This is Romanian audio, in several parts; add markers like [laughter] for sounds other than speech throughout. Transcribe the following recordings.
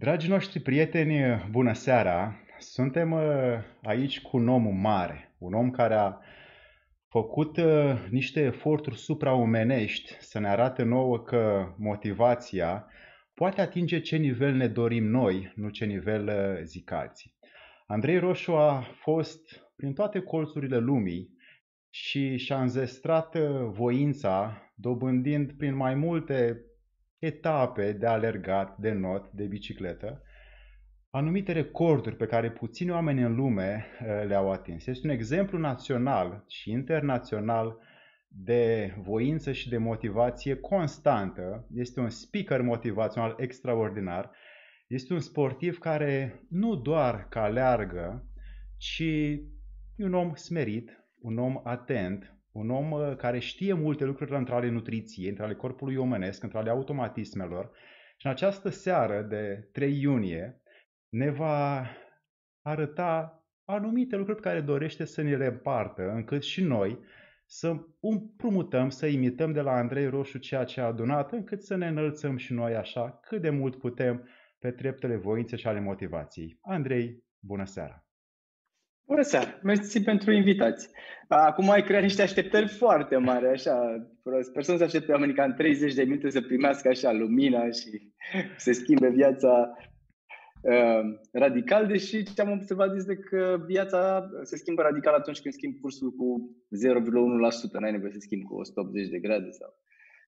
Dragii noștri prieteni, bună seara! Suntem uh, aici cu un om mare, un om care a făcut uh, niște eforturi supraomenești să ne arate nouă că motivația poate atinge ce nivel ne dorim noi, nu ce nivel uh, zic alții. Andrei Roșu a fost prin toate colțurile lumii și și-a înzestrat voința, dobândind prin mai multe etape de alergat, de not, de bicicletă, anumite recorduri pe care puțini oameni în lume uh, le-au atins. Este un exemplu național și internațional de voință și de motivație constantă. Este un speaker motivațional extraordinar. Este un sportiv care nu doar că aleargă, ci e un om smerit, un om atent, un om uh, care știe multe lucruri între ale nutriției, între ale corpului omenesc, între ale automatismelor. Și în această seară de 3 iunie ne va arăta anumite lucruri pe care dorește să ne le împartă, încât și noi să împrumutăm, să imităm de la Andrei Roșu ceea ce a adunat, încât să ne înălțăm și noi așa cât de mult putem pe treptele voinței și ale motivației. Andrei, bună seara! Bună seara! Mersi pentru invitație. Acum ai creat niște așteptări foarte mari, așa. Sper să nu se aștepte oamenii ca în 30 de minute să primească așa lumina și să schimbe viața uh, radical, deși ce am observat este că viața se schimbă radical atunci când schimbi cursul cu 0,1%. N-ai nevoie să schimbi cu 180 de grade sau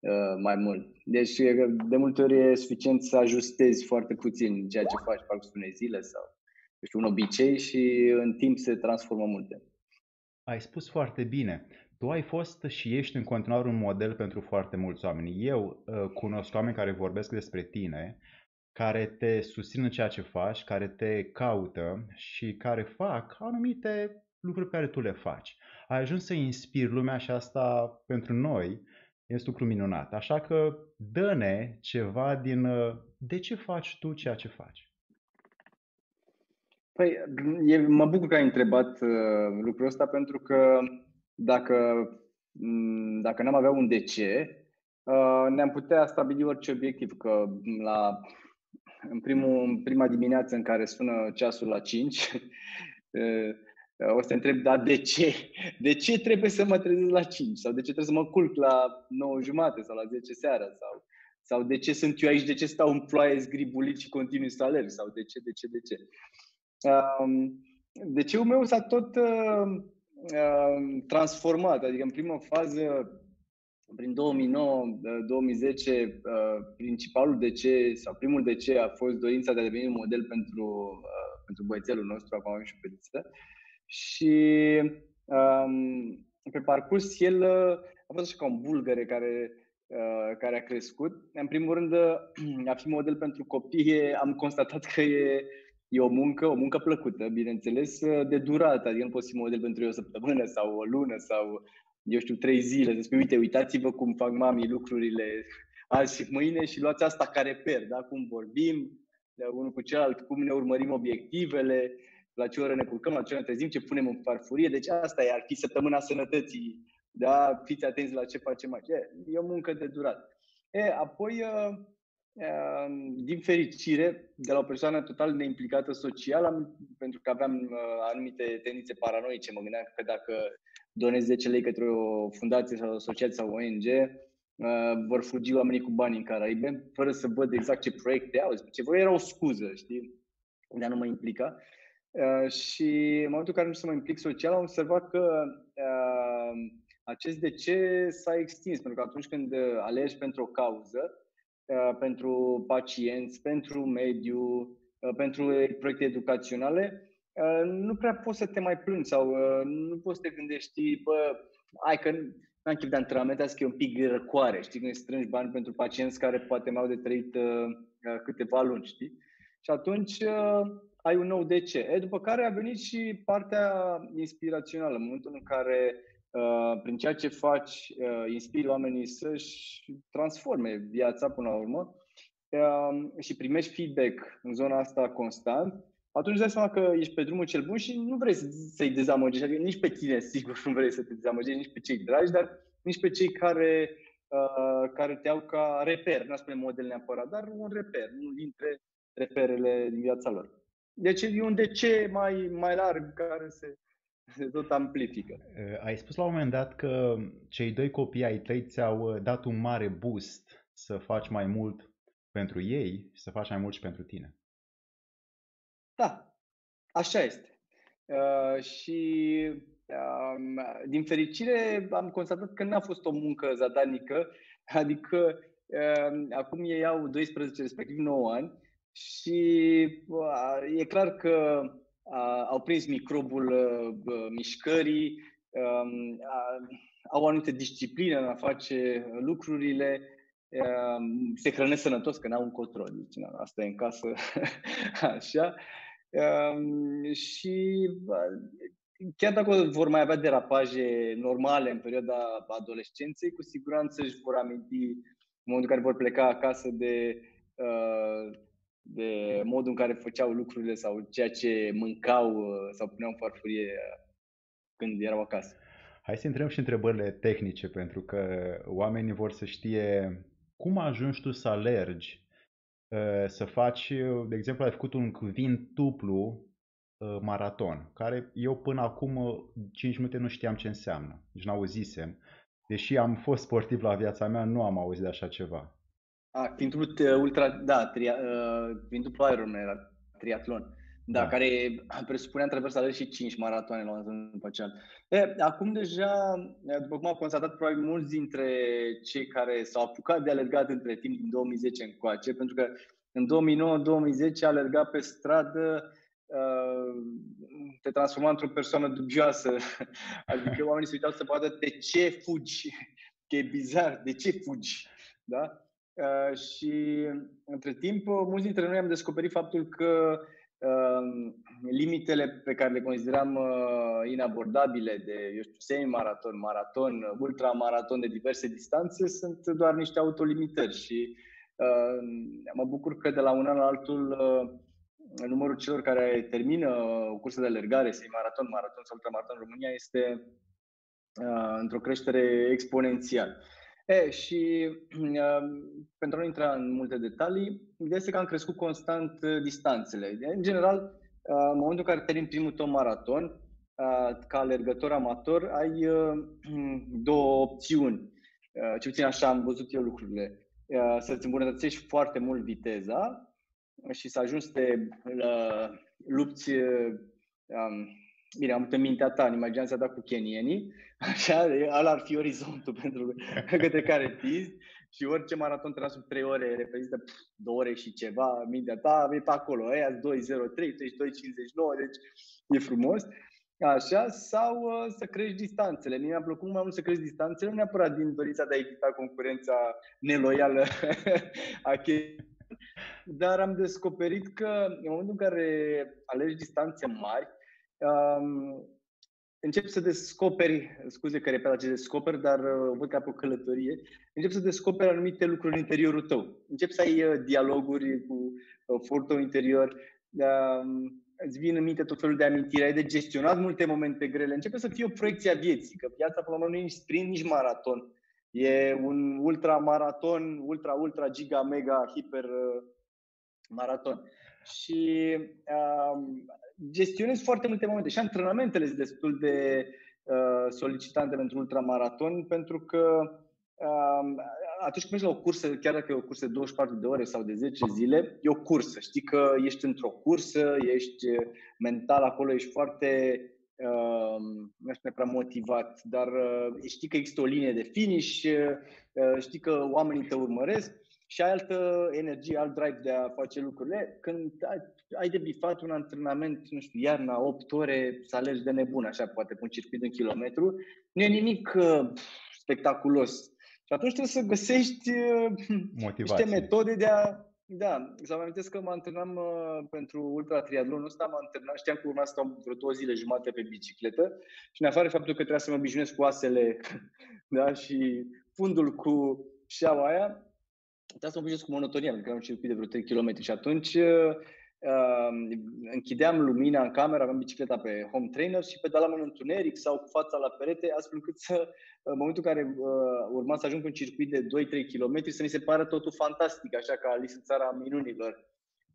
uh, mai mult. Deci de multe ori e suficient să ajustezi foarte puțin ceea ce faci parcursul unei zile sau știu, un obicei și în timp se transformă multe. Ai spus foarte bine. Tu ai fost și ești în continuare un model pentru foarte mulți oameni. Eu uh, cunosc oameni care vorbesc despre tine, care te susțin în ceea ce faci, care te caută și care fac anumite lucruri pe care tu le faci. Ai ajuns să inspiri lumea și asta pentru noi este lucru minunat. Așa că dă-ne ceva din uh, de ce faci tu ceea ce faci. Păi, e, mă bucur că ai întrebat uh, lucrul ăsta pentru că dacă, mm, dacă n-am avea un de ce, uh, ne-am putea stabili orice obiectiv. Că la, în, primul, în prima dimineață în care sună ceasul la 5, [laughs] uh, o să te întreb, da, de ce? De ce trebuie să mă trezesc la 5? Sau de ce trebuie să mă culc la 9 jumate sau la 10 seara? Sau, sau de ce sunt eu aici? De ce stau în ploaie zgribulit și continui să alerg? Sau de ce, de ce, de ce? De ce meu s-a tot transformat, adică în prima fază, prin 2009-2010, principalul de ce, sau primul de ce a fost dorința de a deveni un model pentru, pentru băiețelul nostru, acum avem și fetiță. Și pe parcurs el a fost așa ca un bulgăre care, care a crescut. În primul rând, [clears throat] a fi model pentru copii, am constatat că e e o muncă, o muncă plăcută, bineînțeles, de durată. Adică nu poți fi model pentru o săptămână sau o lună sau, eu știu, trei zile. Să spui, uite, uitați-vă cum fac mami lucrurile [laughs] azi și mâine și luați asta ca reper, da? Cum vorbim, de unul cu celălalt, cum ne urmărim obiectivele, la ce oră ne culcăm, la ce ne trezim, ce punem în farfurie. Deci asta e, ar fi săptămâna sănătății. Da? Fiți atenți la ce facem aici. E, e o muncă de durată. E, apoi, Ehm, din fericire, de la o persoană total neimplicată social, am, pentru că aveam uh, anumite tendințe paranoice. Mă gândeam că dacă donez 10 lei către o fundație sau o asociație sau o ONG, uh, vor fugi oamenii cu bani în Caraibe, fără să văd exact ce proiecte au. Ce vor era o scuză, știi, de a nu mă implica. Uh, și în momentul în care nu să mă implic social, am observat că uh, acest de ce s-a extins, pentru că atunci când alegi pentru o cauză, Uh, pentru pacienți, pentru mediu, uh, pentru proiecte educaționale, uh, nu prea poți să te mai plângi sau nu poți să te gândești, bă, hai că n-am chef de antrenament, azi că e un pic răcoare, știi, când strângi bani pentru pacienți care poate mai au de trăit câteva luni, știi? Și atunci ai un nou de ce. E, după care a venit și partea inspirațională, în momentul în care Uh, prin ceea ce faci, uh, inspiri oamenii să-și transforme viața până la urmă uh, și primești feedback în zona asta constant, atunci dai seama că ești pe drumul cel bun și nu vrei să-i dezamăgești, adică nici pe tine, sigur, nu vrei să te dezamăgești, nici pe cei dragi, dar nici pe cei care, uh, care te au ca reper, nu spune model neapărat, dar un reper, unul dintre reperele din viața lor. Deci e un de ce mai, mai larg care se, se [laughs] tot amplifică. Ai spus la un moment dat că cei doi copii ai tăi ți-au dat un mare boost să faci mai mult pentru ei și să faci mai mult și pentru tine. Da, așa este. Uh, și uh, din fericire am constatat că n-a fost o muncă zadanică, [laughs] adică uh, acum ei au 12, respectiv 9 ani și uh, e clar că uh, au prins microbul uh, mișcării, uh, uh, au o anumită disciplină în a face lucrurile, uh, se hrănesc sănătos, că n-au un control. Deci, na, asta e în casă, [laughs] așa. Um, și chiar dacă vor mai avea derapaje normale în perioada adolescenței, cu siguranță își vor aminti în momentul în care vor pleca acasă de, uh, de modul în care făceau lucrurile sau ceea ce mâncau uh, sau puneau în farfurie uh, când erau acasă. Hai să intrăm și întrebările tehnice, pentru că oamenii vor să știe cum ajungi tu să alergi Uh, să faci, de exemplu, ai făcut un quintuplu uh, maraton, care eu până acum 5 uh, minute nu știam ce înseamnă, deci n-auzisem. Deși am fost sportiv la viața mea, nu am auzit de așa ceva. A, quintuplu ultra, da, tria, uh, quintuplu Ironman era triatlon. Da, da, care presupunea traversarea și 5 maratoane la un după ce e, Acum deja, după cum au constatat probabil mulți dintre cei care s-au apucat de alergat între timp din 2010 încoace, pentru că în 2009-2010 alerga pe stradă uh, te transforma într-o persoană dubioasă. [laughs] Adică oamenii se uitau să vadă de ce fugi. Că [laughs] e bizar, de ce fugi? Da? Uh, și între timp, mulți dintre noi am descoperit faptul că uh, Ehm, limitele pe care le consideram uh, inabordabile de, eu știu, semi-maraton, maraton, ultramaraton de diverse distanțe sunt doar niște autolimitări și uh, mă bucur că de la un an la altul uh, numărul celor care termină o cursă de alergare, semi-maraton, maraton sau ultramaraton în România este uh, într-o creștere exponențială. E, și [clears throat] uh, pentru a nu intra în multe detalii, ideea este că am crescut constant uh, distanțele. În general, uh, în momentul în care termin primul tău maraton, uh, ca alergător amator, ai uh, [clears throat] două opțiuni. Uh, ce puțin așa am văzut eu lucrurile. Uh, să-ți îmbunătățești foarte mult viteza și să ajungi să te uh, lupți uh, um, Bine, am în mintea ta, în imaginația ta cu kenienii, [laughs] așa, ăla ar fi orizontul [laughs] pentru către care tizi și orice maraton trebuie sub 3 ore reprezintă 2 ore și ceva, mintea ta e pe acolo, aia 2.03, 32.59, deci e frumos. Așa, sau uh, să crești distanțele. Mie mi-a plăcut mai mult să crești distanțele, nu neapărat din dorința de a evita concurența neloială [laughs] a dar am descoperit că în momentul în care alegi distanțe mari, um, încep să descoperi, scuze că repet ce descoperi, dar uh, văd ca pe o călătorie, încep să descoperi anumite lucruri în interiorul tău. Încep să ai uh, dialoguri cu uh, forul tău interior, uh, îți vin în minte tot felul de amintiri, ai de gestionat multe momente grele, începe să fie o proiecție a vieții, că viața până la urmă nu e nici sprint, nici maraton. E un ultra-maraton, ultra-ultra, giga, mega, hiper uh, maraton. Și uh, gestionezi foarte multe momente și antrenamentele sunt destul de uh, solicitante pentru ultramaraton pentru că uh, atunci când mergi la o cursă, chiar dacă e o cursă de 24 de ore sau de 10 zile, e o cursă. Știi că ești într-o cursă, ești mental acolo, ești foarte Uh, nu știu prea motivat, dar uh, știi că există o linie de finish, uh, știi că oamenii te urmăresc și ai altă energie, alt drive de a face lucrurile. Când ai, ai de bifat un antrenament, nu știu, iarna, 8 ore, să alergi de nebun, așa, poate pe un circuit de un kilometru, nu e nimic uh, spectaculos. Și atunci trebuie să găsești uh, niște metode de a... Da, să vă amintesc că mă antrenam uh, pentru ultra triatlonul ăsta, mă antrenam, știam că urma să stau vreo două zile jumate pe bicicletă și în afară de faptul că trebuia să mă obișnuiesc cu asele [laughs] da, și fundul cu șeaua aia, Trebuia să mă obișnuiesc cu monotonia, pentru că am un circuit de vreo 3 km și atunci uh, închideam lumina în cameră, aveam bicicleta pe home trainer și pedalam în întuneric sau cu fața la perete, astfel încât să, în momentul în care uh, urma să ajung pe un circuit de 2-3 km, să mi se pară totul fantastic, așa ca Alice în țara minunilor.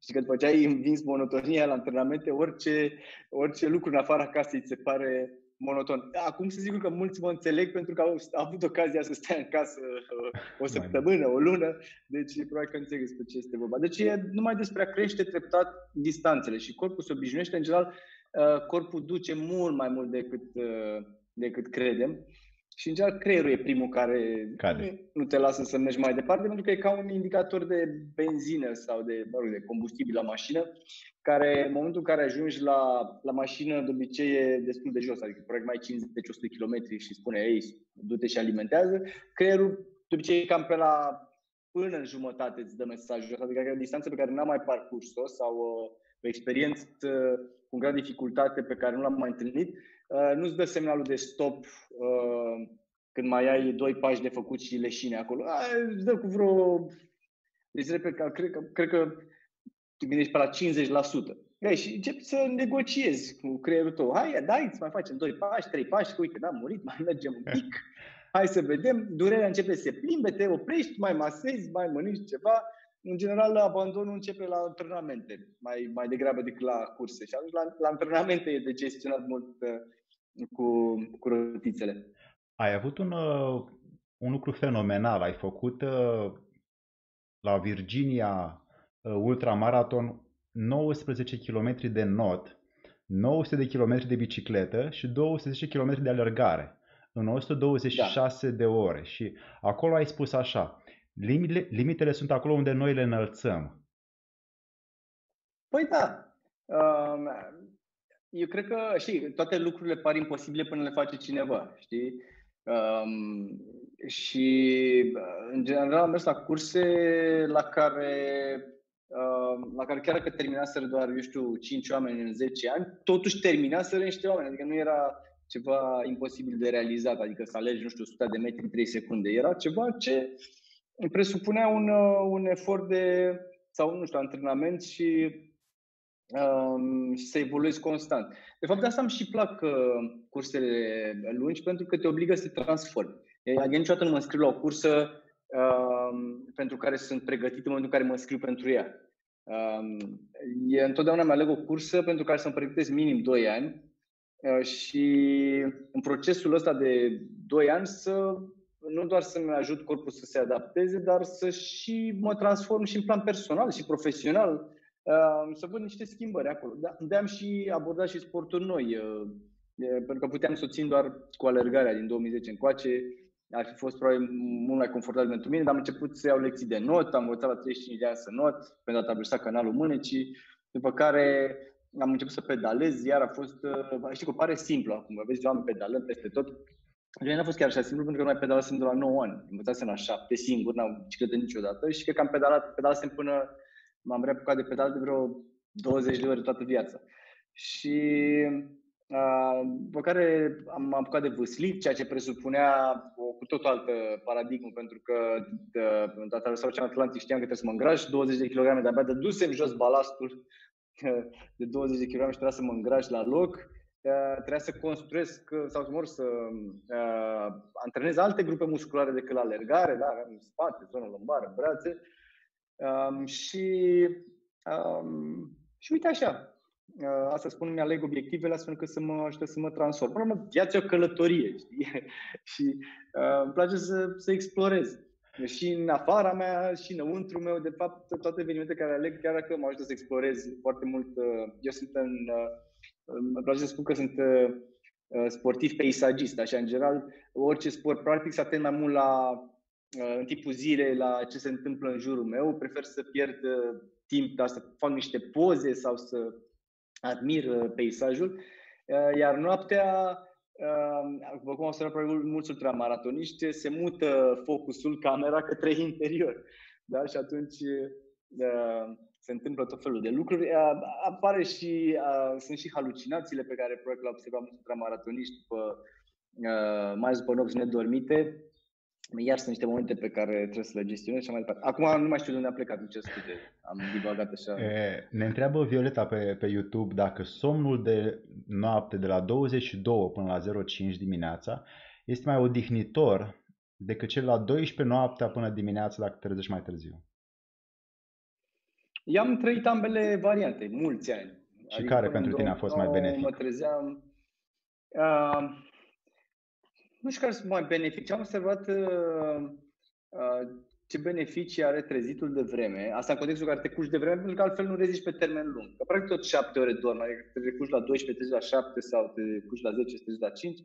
Și că după ce ai învins monotonia la antrenamente, orice, orice lucru în afara casei ți se pare monoton. Acum să zic că mulți mă înțeleg pentru că au avut ocazia să stea în casă uh, o săptămână, o lună, deci probabil că înțeleg despre ce este vorba. Deci e numai despre a crește treptat distanțele și corpul se obișnuiește, în general, uh, corpul duce mult mai mult decât, uh, decât credem. Și, în general, creierul e primul care Cade. nu te lasă să mergi mai departe, pentru că e ca un indicator de benzină sau de, mă rog, de combustibil la mașină, care, în momentul în care ajungi la, la mașină, de obicei e destul de jos, adică proiect mai 50-100 km și spune, ei, du-te și alimentează, creierul, de obicei, cam pe la până în jumătate îți dă mesajul adică e o distanță pe care n-am mai parcurs-o sau o, o experiență cu un grad de dificultate pe care nu l-am mai întâlnit, Uh, nu-ți dă semnalul de stop uh, când mai ai doi pași de făcut și leșine acolo. Îți dă cu vreo... Deci, repet, cred că, cred că te gândești pe la 50%. Ei, și începi să negociezi cu creierul tău. Hai, dai, îți mai facem doi pași, trei pași, că uite, da, am murit, [laughs] mai mergem un pic. Hai să vedem. Durerea începe să se plimbe, te oprești, mai masezi, mai mănânci ceva. În general, abandonul începe la antrenamente, mai, mai degrabă decât la curse. Și atunci, la, la antrenamente e de gestionat mult uh, cu, cu rotițele. Ai avut un, uh, un lucru fenomenal. Ai făcut uh, la Virginia uh, Ultramarathon 19 km de not, 900 de km de bicicletă și 210 km de alergare în 126 da. de ore. Și acolo ai spus așa, limitele, limitele sunt acolo unde noi le înălțăm. Păi da. Um, eu cred că, știi, toate lucrurile par imposibile până le face cineva, știi? Um, și, în general, am mers la curse la care, uh, la care chiar că terminaseră doar, eu știu, 5 oameni în 10 ani, totuși terminaseră niște oameni, adică nu era ceva imposibil de realizat, adică să alegi, nu știu, 100 de metri în 3 secunde. Era ceva ce presupunea un, un efort de, sau, nu știu, antrenament și um, și să evoluezi constant. De fapt, de asta îmi și plac uh, cursele lungi, pentru că te obligă să te transformi. Eu niciodată nu mă înscriu la o cursă um, pentru care sunt pregătit în momentul în care mă înscriu pentru ea. Um, e, întotdeauna mi aleg o cursă pentru care să-mi pregătesc minim 2 ani uh, și în procesul ăsta de 2 ani să nu doar să-mi ajut corpul să se adapteze, dar să și mă transform și în plan personal și profesional să văd niște schimbări acolo. Da, de am și abordat și sporturi noi, uh, pentru că puteam să o țin doar cu alergarea din 2010 încoace. Ar fi fost probabil mult mai confortabil pentru mine, dar am început să iau lecții de not, am învățat la 35 de ani să not, pentru a traversa canalul Mânecii, după care am început să pedalez, iar a fost, uh, știi că pare simplu acum, vezi oameni pedalând peste tot, nu a fost chiar așa simplu pentru că mai pedalasem de la 9 ani. Învățasem la 7 singur, n-am bicicletă niciodată și cred că am pedalat, pedalasem până m-am reapucat de pedal de vreo 20 de ori toată viața. Și după care am apucat de vâslit, ceea ce presupunea o cu tot altă paradigmă, pentru că în traversarea Oceanul Atlantic știam că trebuie să mă îngraș 20 de kg, de-abia dădusem jos balastul [laughs] de 20 de kg și trebuia să mă îngraș la loc. Trebuia să construiesc sau mă să uh, antrenez alte grupe musculare decât la alergare, da, în spate, zona lombară, brațe. Um, și, um, și uite așa, uh, asta spun, mi-aleg obiectivele astfel că să mă ajute să mă transform. Până la viața e o călătorie, [laughs] știi? și uh, îmi place să, să explorez. Și în afara mea, și înăuntru meu, de fapt, toate evenimentele care aleg, chiar dacă mă ajută să explorez foarte mult. Uh, eu sunt în, uh, îmi place să spun că sunt uh, sportiv peisagist, așa, în general, orice sport practic să atent mai mult la Uh, în timpul zilei la ce se întâmplă în jurul meu. Prefer să pierd uh, timp, dar să fac niște poze sau să admir uh, peisajul. Iar noaptea, după cum au spus probabil mulți ultramaratoniști, se mută focusul, camera către [laughs] interior. Da? Și atunci se întâmplă tot felul de lucruri. Apare și, sunt și halucinațiile pe care probabil le-au observat mulți ultramaratoniști după, mai ales după nopți nedormite, iar sunt niște momente pe care trebuie să le gestionez și mai departe. Acum nu mai știu de unde a plecat, nici scuze, am divagat așa. E, ne întreabă Violeta pe, pe YouTube dacă somnul de noapte de la 22 până la 05 dimineața este mai odihnitor decât cel la 12 noaptea până dimineața dacă te trezești mai târziu. I-am trăit ambele variante, mulți ani. Și adică care pentru tine a fost mai benefic? Mă trezeam... Uh, nu știu care sunt mai benefici. Am observat uh, uh, ce beneficii are trezitul de vreme. Asta în contextul în care te cuci de vreme, pentru că altfel nu reziști pe termen lung. Că practic tot 7 ore dormi, adică te cuci la 12, te la 7 sau te cuci la 10, te la 5,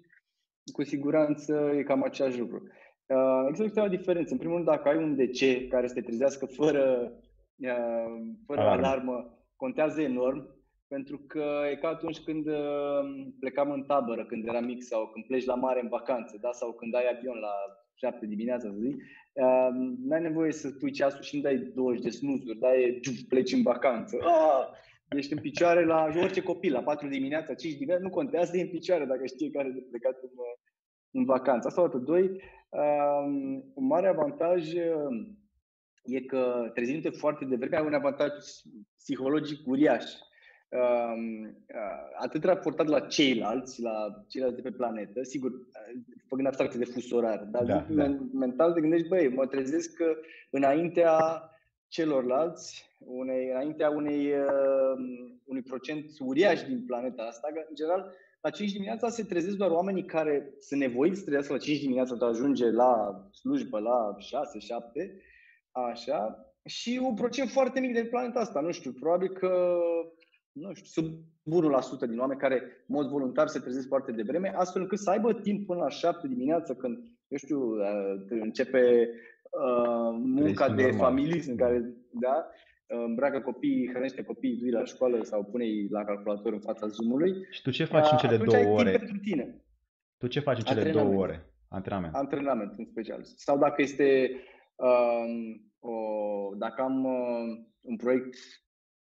cu siguranță e cam același lucru. Uh, există câteva diferențe. În primul rând, dacă ai un DC care să te trezească fără, uh, fără alarmă. alarmă, contează enorm. Pentru că e ca atunci când uh, plecam în tabără, când eram mic, sau când pleci la mare în vacanță, da? sau când ai avion la 7 dimineața, să zic, uh, n-ai nevoie să pui ceasul și nu dai 20 de snuzuri, da? E, pleci în vacanță. Ah! Ești în picioare la orice copil, la 4 dimineața, 5 dimineața, nu contează, e în picioare dacă știi care de plecat în, uh, în vacanță. Asta o dată. Doi, um, un mare avantaj e că trezindu-te foarte devreme ai un avantaj psihologic uriaș atât raportat la ceilalți, la ceilalți de pe planetă, sigur, făcând abstracție de fusorar, dar da, da. mental te gândești, băi, mă trezesc că înaintea celorlalți, unei, înaintea unei, uh, unui procent uriaș din planeta asta, că, în general, la 5 dimineața se trezesc doar oamenii care sunt nevoiți să trezească la 5 dimineața pentru a ajunge la slujbă la 6-7, așa, și un procent foarte mic de planeta asta, nu știu, probabil că nu știu, sub 1% din oameni care, în mod voluntar, se trezesc foarte devreme, astfel încât să aibă timp până la 7 dimineața, când, eu știu, uh, începe uh, munca de normal. familism, în care, da, îmbracă copiii, hrănește copiii, dui la școală sau pune-i la calculator în fața Zoom-ului. Și tu ce faci în cele două ore? pentru tine. Tu ce faci în cele două ore? Antrenament. Antrenament, în special. Sau dacă este, um, o, dacă am uh, un proiect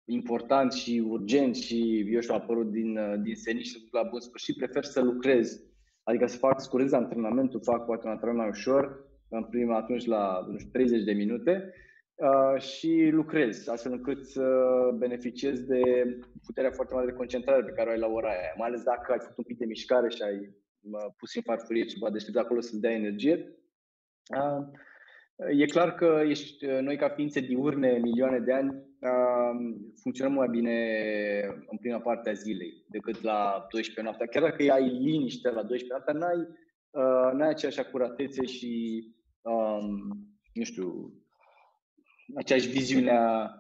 important și urgent și, eu știu, apărut din, uh, din senin și la bun sfârșit, prefer să lucrez. Adică să fac, scurez antrenamentul, fac poate un antrenament mai ușor, în prima atunci la nu știu, 30 de minute uh, și lucrez, astfel încât să beneficiez de puterea foarte mare de concentrare pe care o ai la ora aia, mai ales dacă ai făcut un pic de mișcare și ai uh, pus în farfurie ceva deștept acolo să-ți dea energie. Uh, E clar că ești, noi ca ființe diurne, milioane de ani, funcționăm mai bine în prima parte a zilei decât la 12 noaptea. Chiar dacă ai liniște la 12 noaptea, n-ai, n-ai aceeași acuratețe și, nu știu, aceeași viziune a,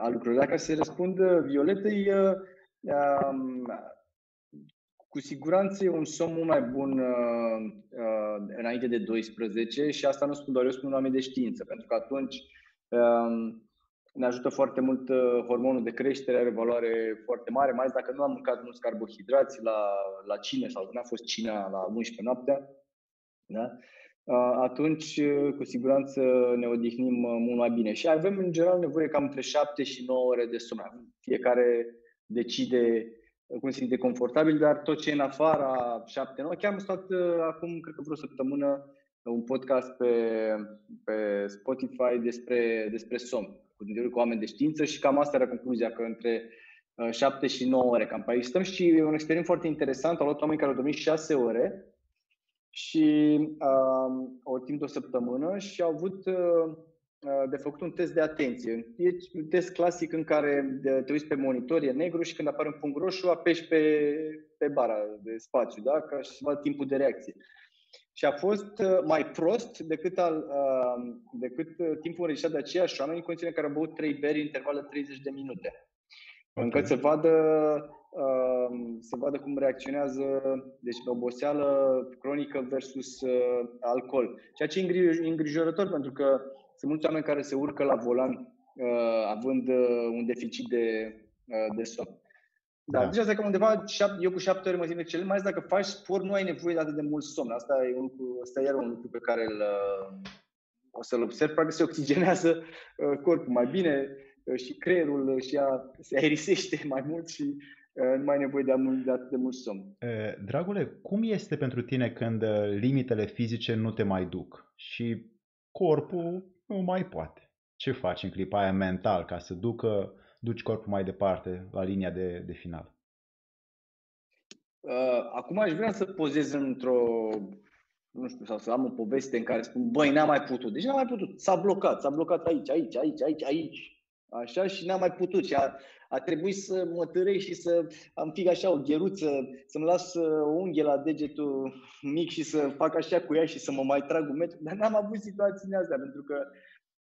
a lucrurilor. Dacă se răspundă Violetei, cu siguranță e un somn mult mai bun uh, uh, înainte de 12 și asta nu spun doar eu, spun oameni de știință, pentru că atunci uh, ne ajută foarte mult uh, hormonul de creștere, are valoare foarte mare, mai ales dacă nu am mâncat mulți carbohidrați la, la cine sau nu a fost cina la 11 noaptea. Da? Uh, atunci, uh, cu siguranță, ne odihnim mult mai bine. Și avem, în general, nevoie cam între 7 și 9 ore de somn. Fiecare decide cum se simte confortabil, dar tot ce e în afara șapte, nu? Chiar am stat uh, acum, cred că vreo săptămână, un podcast pe, pe Spotify despre, despre somn, cu, cu oameni de știință și cam asta era concluzia, că între uh, 7 și 9 ore cam pe aici stăm și e un experiment foarte interesant. Au luat oameni care au dormit 6 ore și uh, o timp de o săptămână și au avut uh, Uh, de făcut un test de atenție. E un test clasic în care te uiți pe monitor, e negru și când apare un punct roșu, apeși pe, pe bara de spațiu, da? ca să vadă timpul de reacție. Și a fost uh, mai prost decât, al, uh, decât timpul înregistrat de aceiași oameni în condițiile în care au băut 3 beri în interval de 30 de minute. Okay. Încât să vadă, să vadă cum reacționează deci oboseală cronică versus alcool. Ceea ce e îngrijorător pentru că sunt mulți oameni care se urcă la volan uh, având uh, un deficit de, uh, de somn. Da, da. Deci asta e că undeva, eu cu șapte ore mă simt excelent, mai ales dacă faci sport, nu ai nevoie de atât de mult somn. Asta e un lucru, asta e iar un lucru pe care îl, uh, o să-l observ. Practic se oxigenează uh, corpul mai bine uh, și creierul și a, se aerisește [laughs] mai mult și nu mai ai nevoie de, de atât de mult somn. Dragule, cum este pentru tine când limitele fizice nu te mai duc și corpul nu mai poate. Ce faci în clipa aia mental ca să ducă, duci corpul mai departe la linia de, de final? Uh, acum aș vrea să pozez într-o, nu știu, sau să am o poveste în care spun, băi, n-am mai putut. Deci n-am mai putut. S-a blocat, s-a blocat aici, aici, aici, aici, aici. Așa și n-am mai putut și a, a trebuit să mă târei și să am fig așa o gheruță, să-mi las uh, o unghie la degetul mic și să fac așa cu ea și să mă mai trag un metru, dar n-am avut situații astea, pentru că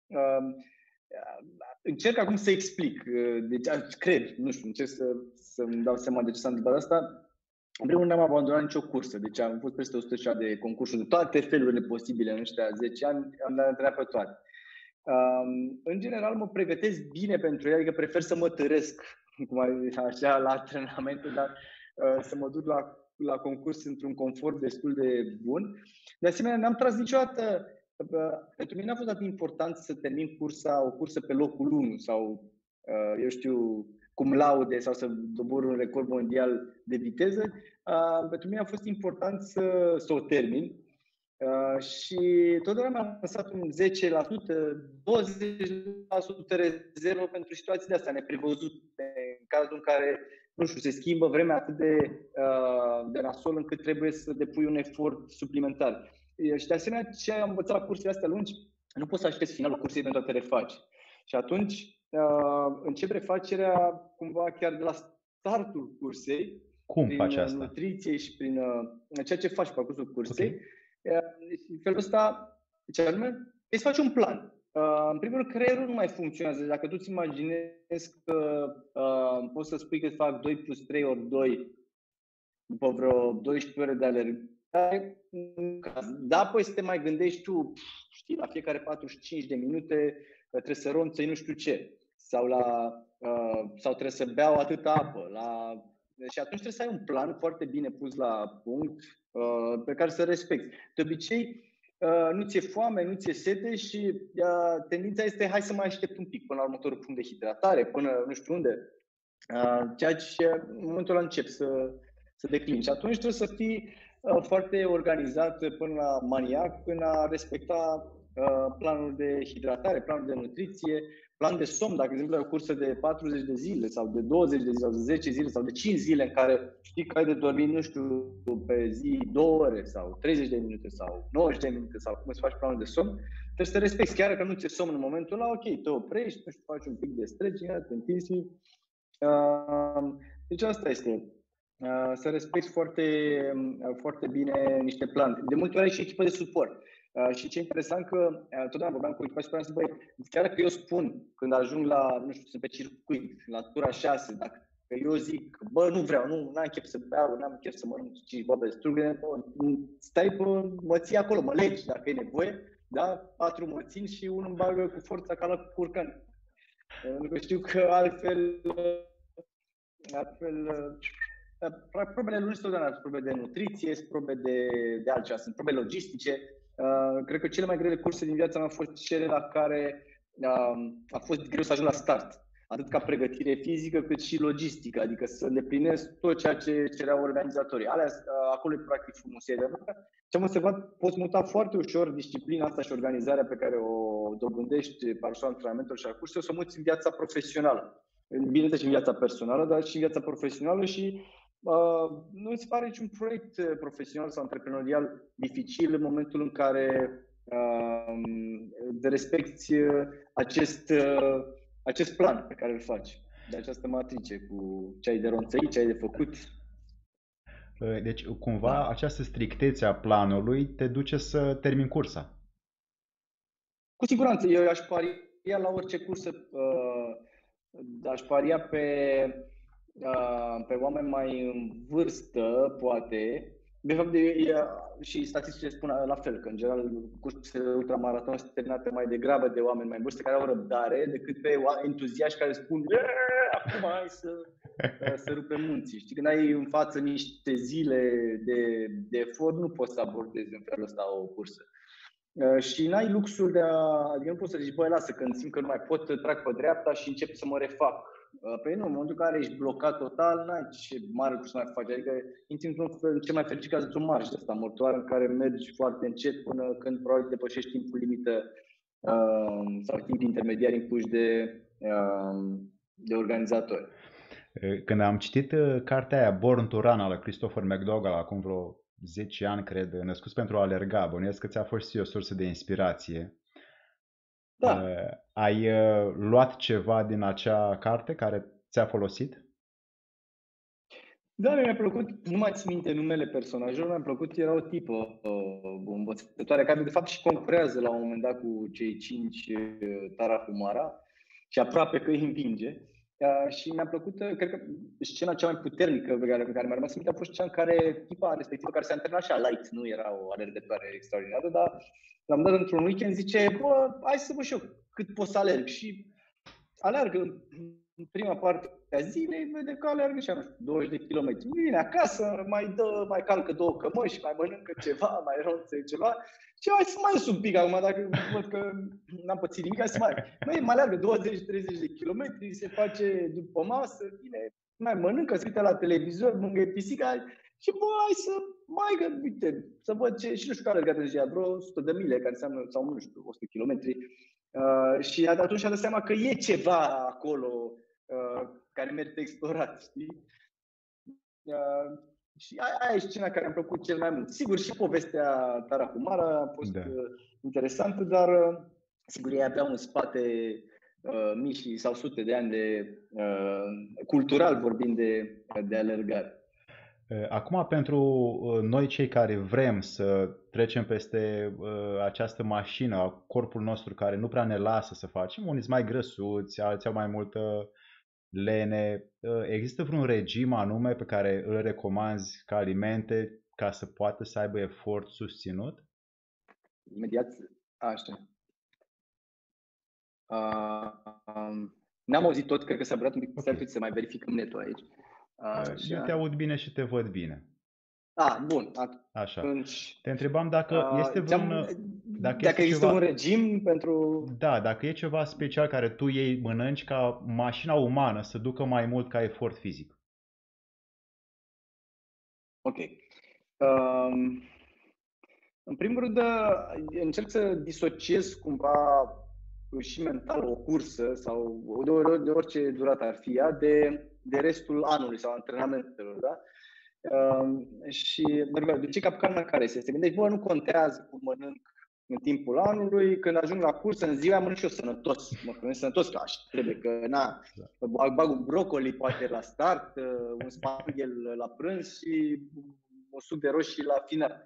uh, încerc acum să explic. Uh, deci, cred, nu știu, încerc să, să-mi dau seama de ce s-a întâmplat asta. În primul rând, n-am abandonat nicio cursă. Deci am fost peste 100 de concursuri de toate felurile posibile în ăștia 10 ani. Am dat întreabă pe toate. Um, în general, mă pregătesc bine pentru ele, adică prefer să mă tăresc, cum așa, la antrenamente, dar uh, să mă duc la, la concurs într-un confort destul de bun. De asemenea, n-am tras niciodată pentru mine a fost atât important să termin cursa, o cursă pe locul 1 sau, uh, eu știu, cum laude sau să dobor un record mondial de viteză. Uh, pentru mine a fost important să, să o termin uh, și totdeauna mi-am lăsat un 10%, 20% rezervă pentru situații de astea neprevăzute, în cazul în care, nu știu, se schimbă vremea atât de, de nasol încât trebuie să depui un efort suplimentar. Și de asemenea, ce am învățat la cursurile astea lungi, nu poți să aștepți finalul cursului pentru a te refaci. Și atunci uh, încep refacerea cumva chiar de la startul cursei. Cum prin faci uh, asta? nutriție și prin uh, ceea ce faci pe parcursul cursei. Okay. Uh, în felul ăsta, ce anume, îți faci un plan. Uh, în primul rând, creierul nu mai funcționează. Dacă tu îți imaginezi că uh, poți să spui că fac 2 plus 3 ori 2 după vreo 12 ore de alerg, da, apoi să te mai gândești tu, știi, la fiecare 45 de minute trebuie să ronțăi nu știu ce, sau, la, uh, sau trebuie să beau atâta apă. La... Și atunci trebuie să ai un plan foarte bine pus la punct uh, pe care să respecti. De obicei, uh, nu ți-e foame, nu ți-e sete și uh, tendința este hai să mai aștept un pic până la următorul punct de hidratare, până nu știu unde. Uh, ceea ce în momentul ăla încep să, să declin. Și atunci trebuie să fii Uh, foarte organizat până la maniac, până a respecta uh, planul de hidratare, planul de nutriție, plan de somn, dacă, de exemplu, ai o cursă de 40 de zile sau de 20 de zile sau de 10 zile sau de 5 zile în care știi că ai de dormit, nu știu, pe zi 2 ore sau 30 de minute sau 90 de minute sau cum îți faci planul de somn, trebuie să respecti. Chiar că nu ți-e somn în momentul ăla, ok, te oprești, nu știu, faci un pic de stretching, te întinzi. Uh, deci asta este Uh, să respecti foarte, uh, foarte bine niște plane. De multe ori ai și echipă de suport. Uh, și ce interesant că totdeauna vorbeam cu echipa și spuneam, băi, chiar că eu spun când ajung la, nu știu, sunt pe circuit, la tura 6, dacă eu zic, bă, nu vreau, nu am chef să beau, nu am chef să mănânc 5 bobe strugure, stai pe, mă ții acolo, mă legi dacă e nevoie, da? Patru mă țin și unul îmi bagă cu forța ca la curcan. Pentru că știu că altfel, altfel Probele nu sunt totdeauna probe de nutriție, sunt probe de, de altceva, sunt probe logistice. Uh, cred că cele mai grele curse din viața mea au fost cele la care uh, a fost greu să ajung la start. Atât ca pregătire fizică, cât și logistică, adică să îndeplinesc tot ceea ce cereau organizatorii. Alea, uh, acolo e practic frumusețea. Ce am observat, poți muta foarte ușor disciplina asta și organizarea pe care o dobândești pe antrenamentelor și a curselor, să o muți în viața profesională. Bineînțeles și în viața personală, dar și în viața profesională și Uh, nu îți pare niciun proiect uh, profesional sau antreprenorial dificil în momentul în care uh, respecti uh, acest, uh, acest plan pe care îl faci, de această matrice cu ce ai de ronțăit, ce ai de făcut. Deci, cumva, această strictețe a planului te duce să termin cursa. Cu siguranță. Eu aș paria la orice cursă, uh, aș paria pe pe oameni mai în vârstă, poate, de fapt, de, și statisticile spun la fel, că în general cursele ultramaraton sunt terminate mai degrabă de oameni mai în vârstă care au răbdare decât pe entuziaști care spun acum hai să, să rupem munții. Știi, când ai în față niște zile de, de efort, nu poți să abordezi în felul ăsta o cursă. Și n-ai luxul de a, adică nu poți să zici, băi, lasă, când simt că nu mai pot, trag pe dreapta și încep să mă refac Uh, păi nu, în momentul în care ești blocat total, n-ai ce mare lucru să mai faci. Adică intri într-un fel, ce mai fericit ca într-un marș de asta mortoară în care mergi foarte încet până când probabil depășești timpul limită uh, sau timp intermediar impuși de, uh, de organizatori. Când am citit uh, cartea aia Born to Run al Christopher McDougall acum vreo 10 ani, cred, născut pentru a alerga, bănuiesc că ți-a fost și o sursă de inspirație. Da. Ai uh, luat ceva din acea carte care ți-a folosit? Da, mi-a plăcut, nu mai țin minte numele personajelor, mi-a plăcut, era o tipă uh, învățătoare care de fapt și concurează la un moment dat cu cei cinci uh, Tarahumara și aproape că îi învinge. Uh, și mi-a plăcut, uh, cred că scena cea mai puternică pe care, pe care mi-a rămas în a fost cea în care tipa respectivă care se antrenat așa light, nu era o alergătoare extraordinară, dar l-am dat într-un weekend, zice, bă, hai să văd și eu cât pot să alerg. Și alergă în prima parte a zilei, vede că alergă și 20 de kilometri. Vine acasă, mai dă, mai calcă două cămăși, mai mănâncă ceva, [laughs] mai ronțe ceva. Și hai să mai un pic acum, dacă văd că n-am pățit nimic, hai să mai... Mai, mai alergă 20-30 de kilometri, se face după masă, vine, mai mănâncă, se uită la televizor, mângă pisica și bă, hai să mai că, uite, să văd ce, și nu știu care alergat în ziua, vreo 100 de mile, care înseamnă, sau nu știu, 100 km. Uh, și atunci a dat seama că e ceva acolo uh, care merită explorat, știi? Uh, și aia e scena care mi-a plăcut cel mai mult. Sigur, și povestea Tarahumara a fost da. Uh, interesantă, dar uh, sigur, ei aveau în spate uh, mii sau sute de ani de uh, cultural vorbind de, de alergare. Acum, pentru noi cei care vrem să trecem peste această mașină a corpul nostru care nu prea ne lasă să facem, unii sunt mai grăsuți, alții au mai multă lene. Există vreun regim anume pe care îl recomanzi ca alimente ca să poată să aibă efort susținut? Imediat, așa. Uh, um, n-am auzit tot, cred că s-a bărat un pic, okay. să mai verificăm netul aici. Așa. Eu te aud bine și te văd bine. Ah, bun. Așa. Te întrebam dacă uh, este vreun... Dacă, dacă este există ceva, un regim pentru... Da, dacă e ceva special care tu iei mănânci ca mașina umană să ducă mai mult ca efort fizic. Ok. Um, în primul rând, încerc să disociez cumva și mental o cursă sau de, de orice durată ar fi ea de de restul anului sau antrenamentelor, da? Uh, și de ce capcana care se gândește, bă, nu contează cum mănânc în timpul anului, când ajung la cursă, în ziua mănânc și eu sănătos, mă hrănesc sănătos, că așa trebuie, că na, bag un brocoli poate la start, uh, un spaghel la prânz și o suc de roșii la final.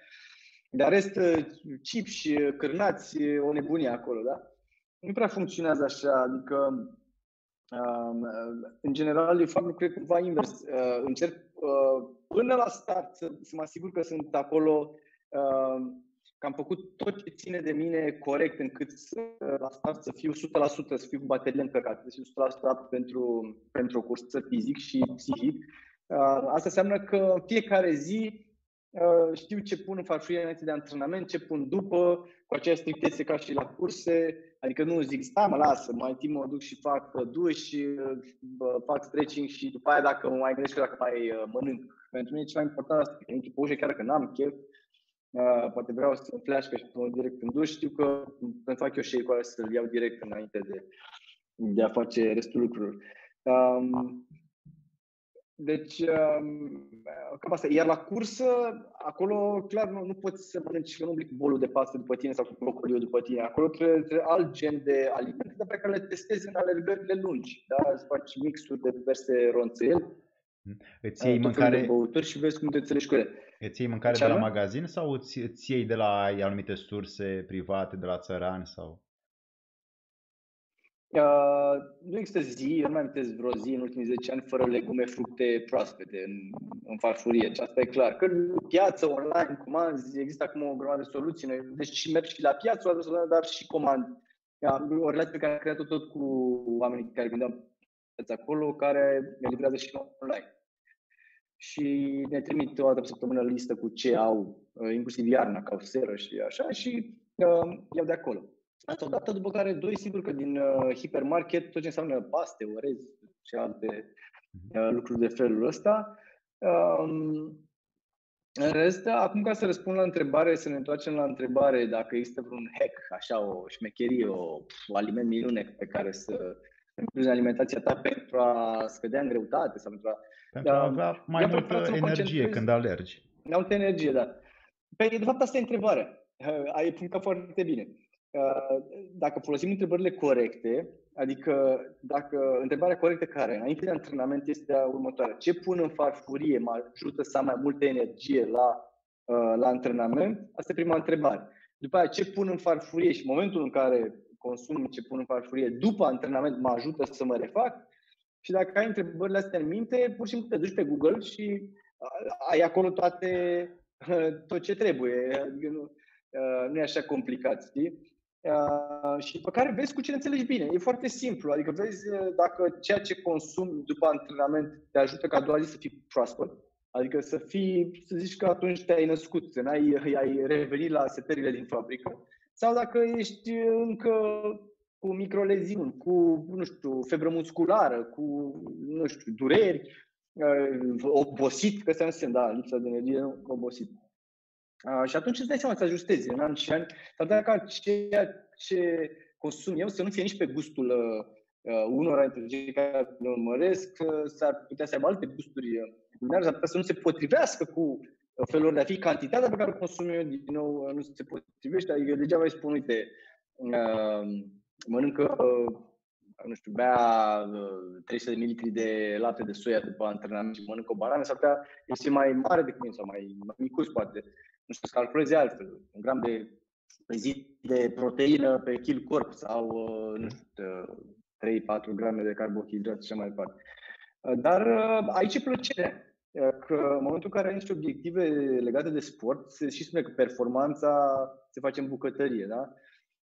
Dar rest, uh, chips și cârnați, o nebunie acolo, da? Nu prea funcționează așa, adică în general, eu fac lucruri cumva invers. Uh, încerc uh, până la start să, să mă asigur că sunt acolo, uh, că am făcut tot ce ține de mine corect încât să, la start să fiu 100%, să fiu cu baterie încărcată, să fiu 100% pentru, pentru o cursă fizic și psihic. Asta înseamnă că fiecare zi știu ce pun în farfurie înainte de antrenament, ce pun după, cu aceeași strictețe ca și la curse, adică nu zic, stai mă, lasă, mai timp mă duc și fac duș, fac stretching și după aia dacă mă mai gândesc dacă mai uh, mănânc. Pentru mine e ceva important asta, că intru pe ușă chiar că n-am chef, uh, poate vreau să flash și să direct în duș, știu că îmi fac eu shake-ul să-l iau direct înainte de, de a face restul lucrurilor. Um, deci, um, cam asta. Iar la cursă, acolo, clar, nu, nu poți să mănânci, că nu cu bolul de pastă după tine sau cu brocoliu după tine. Acolo trebuie, trebuie alt gen de alimente pe care le testezi în alergările lungi. Da? Îți faci mixuri de diverse ronțeli. Mm. Îți iei mâncare... De băuturi și vezi cum te înțelegi cu ele. Îți iei mâncare Ce de la magazin sau îți, îți iei de la anumite surse private, de la țărani? sau? Uh, nu există zi, eu nu mai amintesc vreo zi în ultimii 10 ani fără legume, fructe proaspete în, în farfurie. Și asta e clar. Că piață, online, comanzi, există acum o grămadă de soluții. Noi, deci și merg și la piață, dar și comand. O relație pe care am creat-o tot cu oamenii care gândeam acolo, care ne livrează și online. Și ne trimit o dată pe săptămână listă cu ce au, uh, inclusiv iarna, ca o seră și așa, și uh, iau de acolo. Asta odată, după care, doi, sigur că din uh, hipermarket, tot ce înseamnă paste, orez și alte mhm. uh, lucruri de felul ăsta. Um, în rest, acum ca să răspund la întrebare, să ne întoarcem la întrebare dacă există vreun hack, așa, o șmecherie, o, o aliment minune pe care să incluzi în alimentația ta pentru a scădea în greutate sau pentru a... Pentru a avea mai multă energie când alergi. Mai multă energie, da. Păi, de fapt, asta e întrebarea. Ai punctat foarte bine. Dacă folosim întrebările corecte, adică dacă întrebarea corectă care înainte de antrenament este următoarea. Ce pun în farfurie mă ajută să am mai multă energie la, la antrenament? Asta e prima întrebare. După aceea, ce pun în farfurie și în momentul în care consum ce pun în farfurie după antrenament mă ajută să mă refac? Și dacă ai întrebările astea în minte, pur și simplu te duci pe Google și ai acolo toate, tot ce trebuie. Adică nu, nu e așa complicat, știi? Și pe care vezi cu ce înțelegi bine. E foarte simplu. Adică vezi dacă ceea ce consumi după antrenament te ajută ca a doua zi să fii proaspăt. Adică să fii, să zici că atunci te-ai născut, să n-ai ai revenit la setările din fabrică. Sau dacă ești încă cu microleziuni, cu, nu știu, febră musculară, cu, nu știu, dureri, obosit, că asta nu da, lipsa de energie, obosit. Uh, și atunci îți dai seama să ajustezi în ani și ani, dar dacă ceea ce consum eu să nu fie nici pe gustul uh, unora dintre cei care ne urmăresc, uh, s-ar putea să aibă alte gusturi culinare, s-ar putea să nu se potrivească cu felul de a fi, cantitatea pe care o consum eu, din nou, nu se potrivește, adică degeaba îi spun, uite, uh, mănâncă, uh, nu știu, bea uh, 300 de ml de lapte de soia după antrenament și mănâncă o banană, s-ar putea este mai mare decât mine sau mai, mai micuț, poate nu știu, să calculezi altfel, un gram de pe zi de proteină pe kil corp sau, uh, nu știu, 3-4 grame de carbohidrați și așa mai departe. Uh, dar uh, aici e plăcerea. Că în momentul în care ai niște obiective legate de sport, se și spune că performanța se face în bucătărie, da?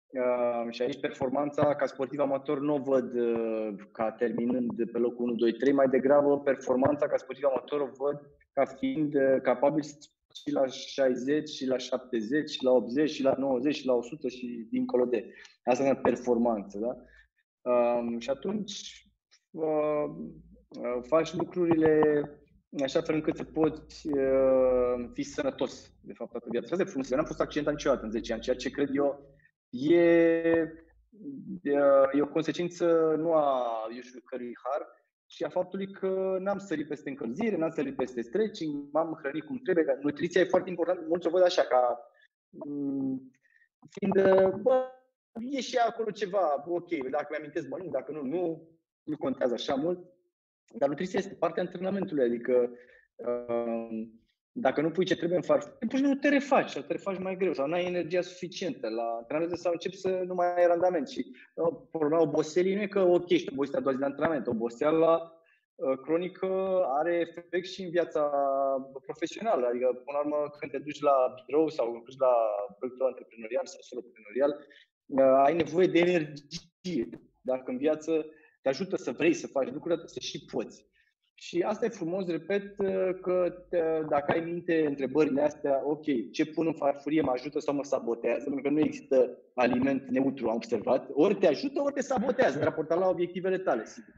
Uh, și aici performanța ca sportiv amator nu o văd uh, ca terminând de pe locul 1, 2, 3, mai degrabă performanța ca sportiv amator o văd ca fiind uh, capabil și la 60, și la 70, și la 80, și la 90, și la 100 și dincolo de. Asta e performanță, da? Uh, și atunci uh, uh, faci lucrurile așa fel încât să poți uh, fi sănătos, de fapt, toată viața. Asta e frumos. Eu n-am fost accidentat niciodată în 10 ani, ceea ce cred eu e, e o consecință nu a, eu știu, cărui har, și a faptului că n-am sărit peste încălzire, n-am sărit peste stretching, m-am hrănit cum trebuie. Nutriția e foarte important, mulți o văd așa, ca mm, fiind, bă, e și acolo ceva, ok, dacă mi-amintesc, mănânc, dacă nu, nu, nu contează așa mult. Dar nutriția este partea antrenamentului, adică uh, dacă nu pui ce trebuie în farfurie, pur și simplu te refaci sau te refaci mai greu sau nu ai energia suficientă la antrenamente sau începi să nu mai ai randament. Și uh, problema oboselii nu e că ok, ești obosit a doua zi de antrenament. Oboseala uh, cronică are efect și în viața profesională. Adică, până la urmă, când te duci la birou sau când duci la proiectul antreprenorial sau soloprenorial, uh, ai nevoie de energie. Dacă în viață te ajută să vrei să faci lucruri, să și poți. Și asta e frumos, repet, că te, dacă ai minte întrebările astea, ok, ce pun în farfurie mă ajută sau mă sabotează, pentru că nu există aliment neutru, am observat, ori te ajută, ori te sabotează, raportat la obiectivele tale, sigur.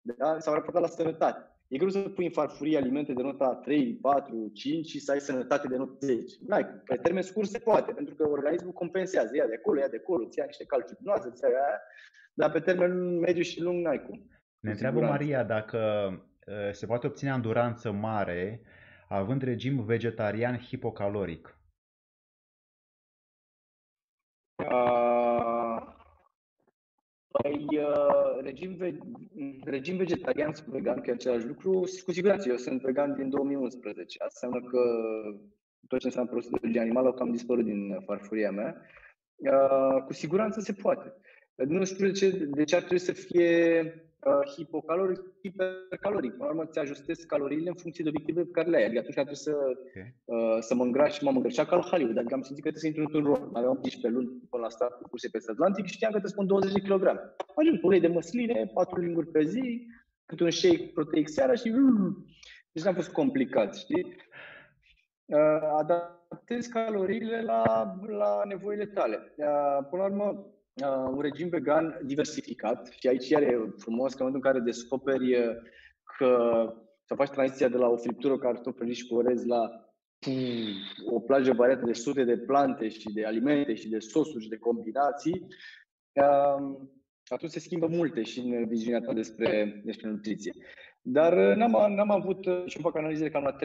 Da? Sau raportat la sănătate. E greu să pui în farfurie alimente de nota 3, 4, 5 și să ai sănătate de nota 10. N-ai, pe termen scurt se poate, pentru că organismul compensează, ia de acolo, ia de acolo, ți ia niște calciuminoase, ți ia aia, dar pe termen mediu și lung n-ai cum. Ne întreabă Maria dacă Eh, se poate obține anduranță mare având regim vegetarian hipocaloric? Uh, păi, uh, regim, ve- regim vegetarian sau vegan, că e același lucru, cu siguranță, eu sunt vegan din 2011. Asta înseamnă că tot ce înseamnă produse de animală au cam dispărut din farfuria mea. Uh, cu siguranță se poate. Nu știu de ce, de ce ar trebui să fie uh, hipocaloric, hipercaloric. Până la urmă, ți ajustezi caloriile în funcție de obiective pe care le ai. Adică atunci trebuie să, okay. uh, să mă îngraș și m-am îngrășat ca la Hollywood. Adică am simțit că trebuie să intru într-un rol. Aveam 18 luni până la start cu curse pe Atlantic și știam că trebuie să spun 20 de kg. Ajung ulei de măsline, 4 linguri pe zi, câte un shake proteic seara și... Deci n-a fost complicat, știi? Uh, adaptezi caloriile la, la nevoile tale. Uh, până la urmă, uh, un regim vegan diversificat și aici iar e frumos că în momentul în care descoperi uh, că să faci tranziția de la o friptură cartofi și cu orez la pum, o plajă variată de sute de plante și de alimente și de sosuri și de combinații, uh, atunci se schimbă multe și în viziunea ta despre, despre nutriție. Dar uh, n-am, n-am avut, uh, și fac analizele cam la 3-6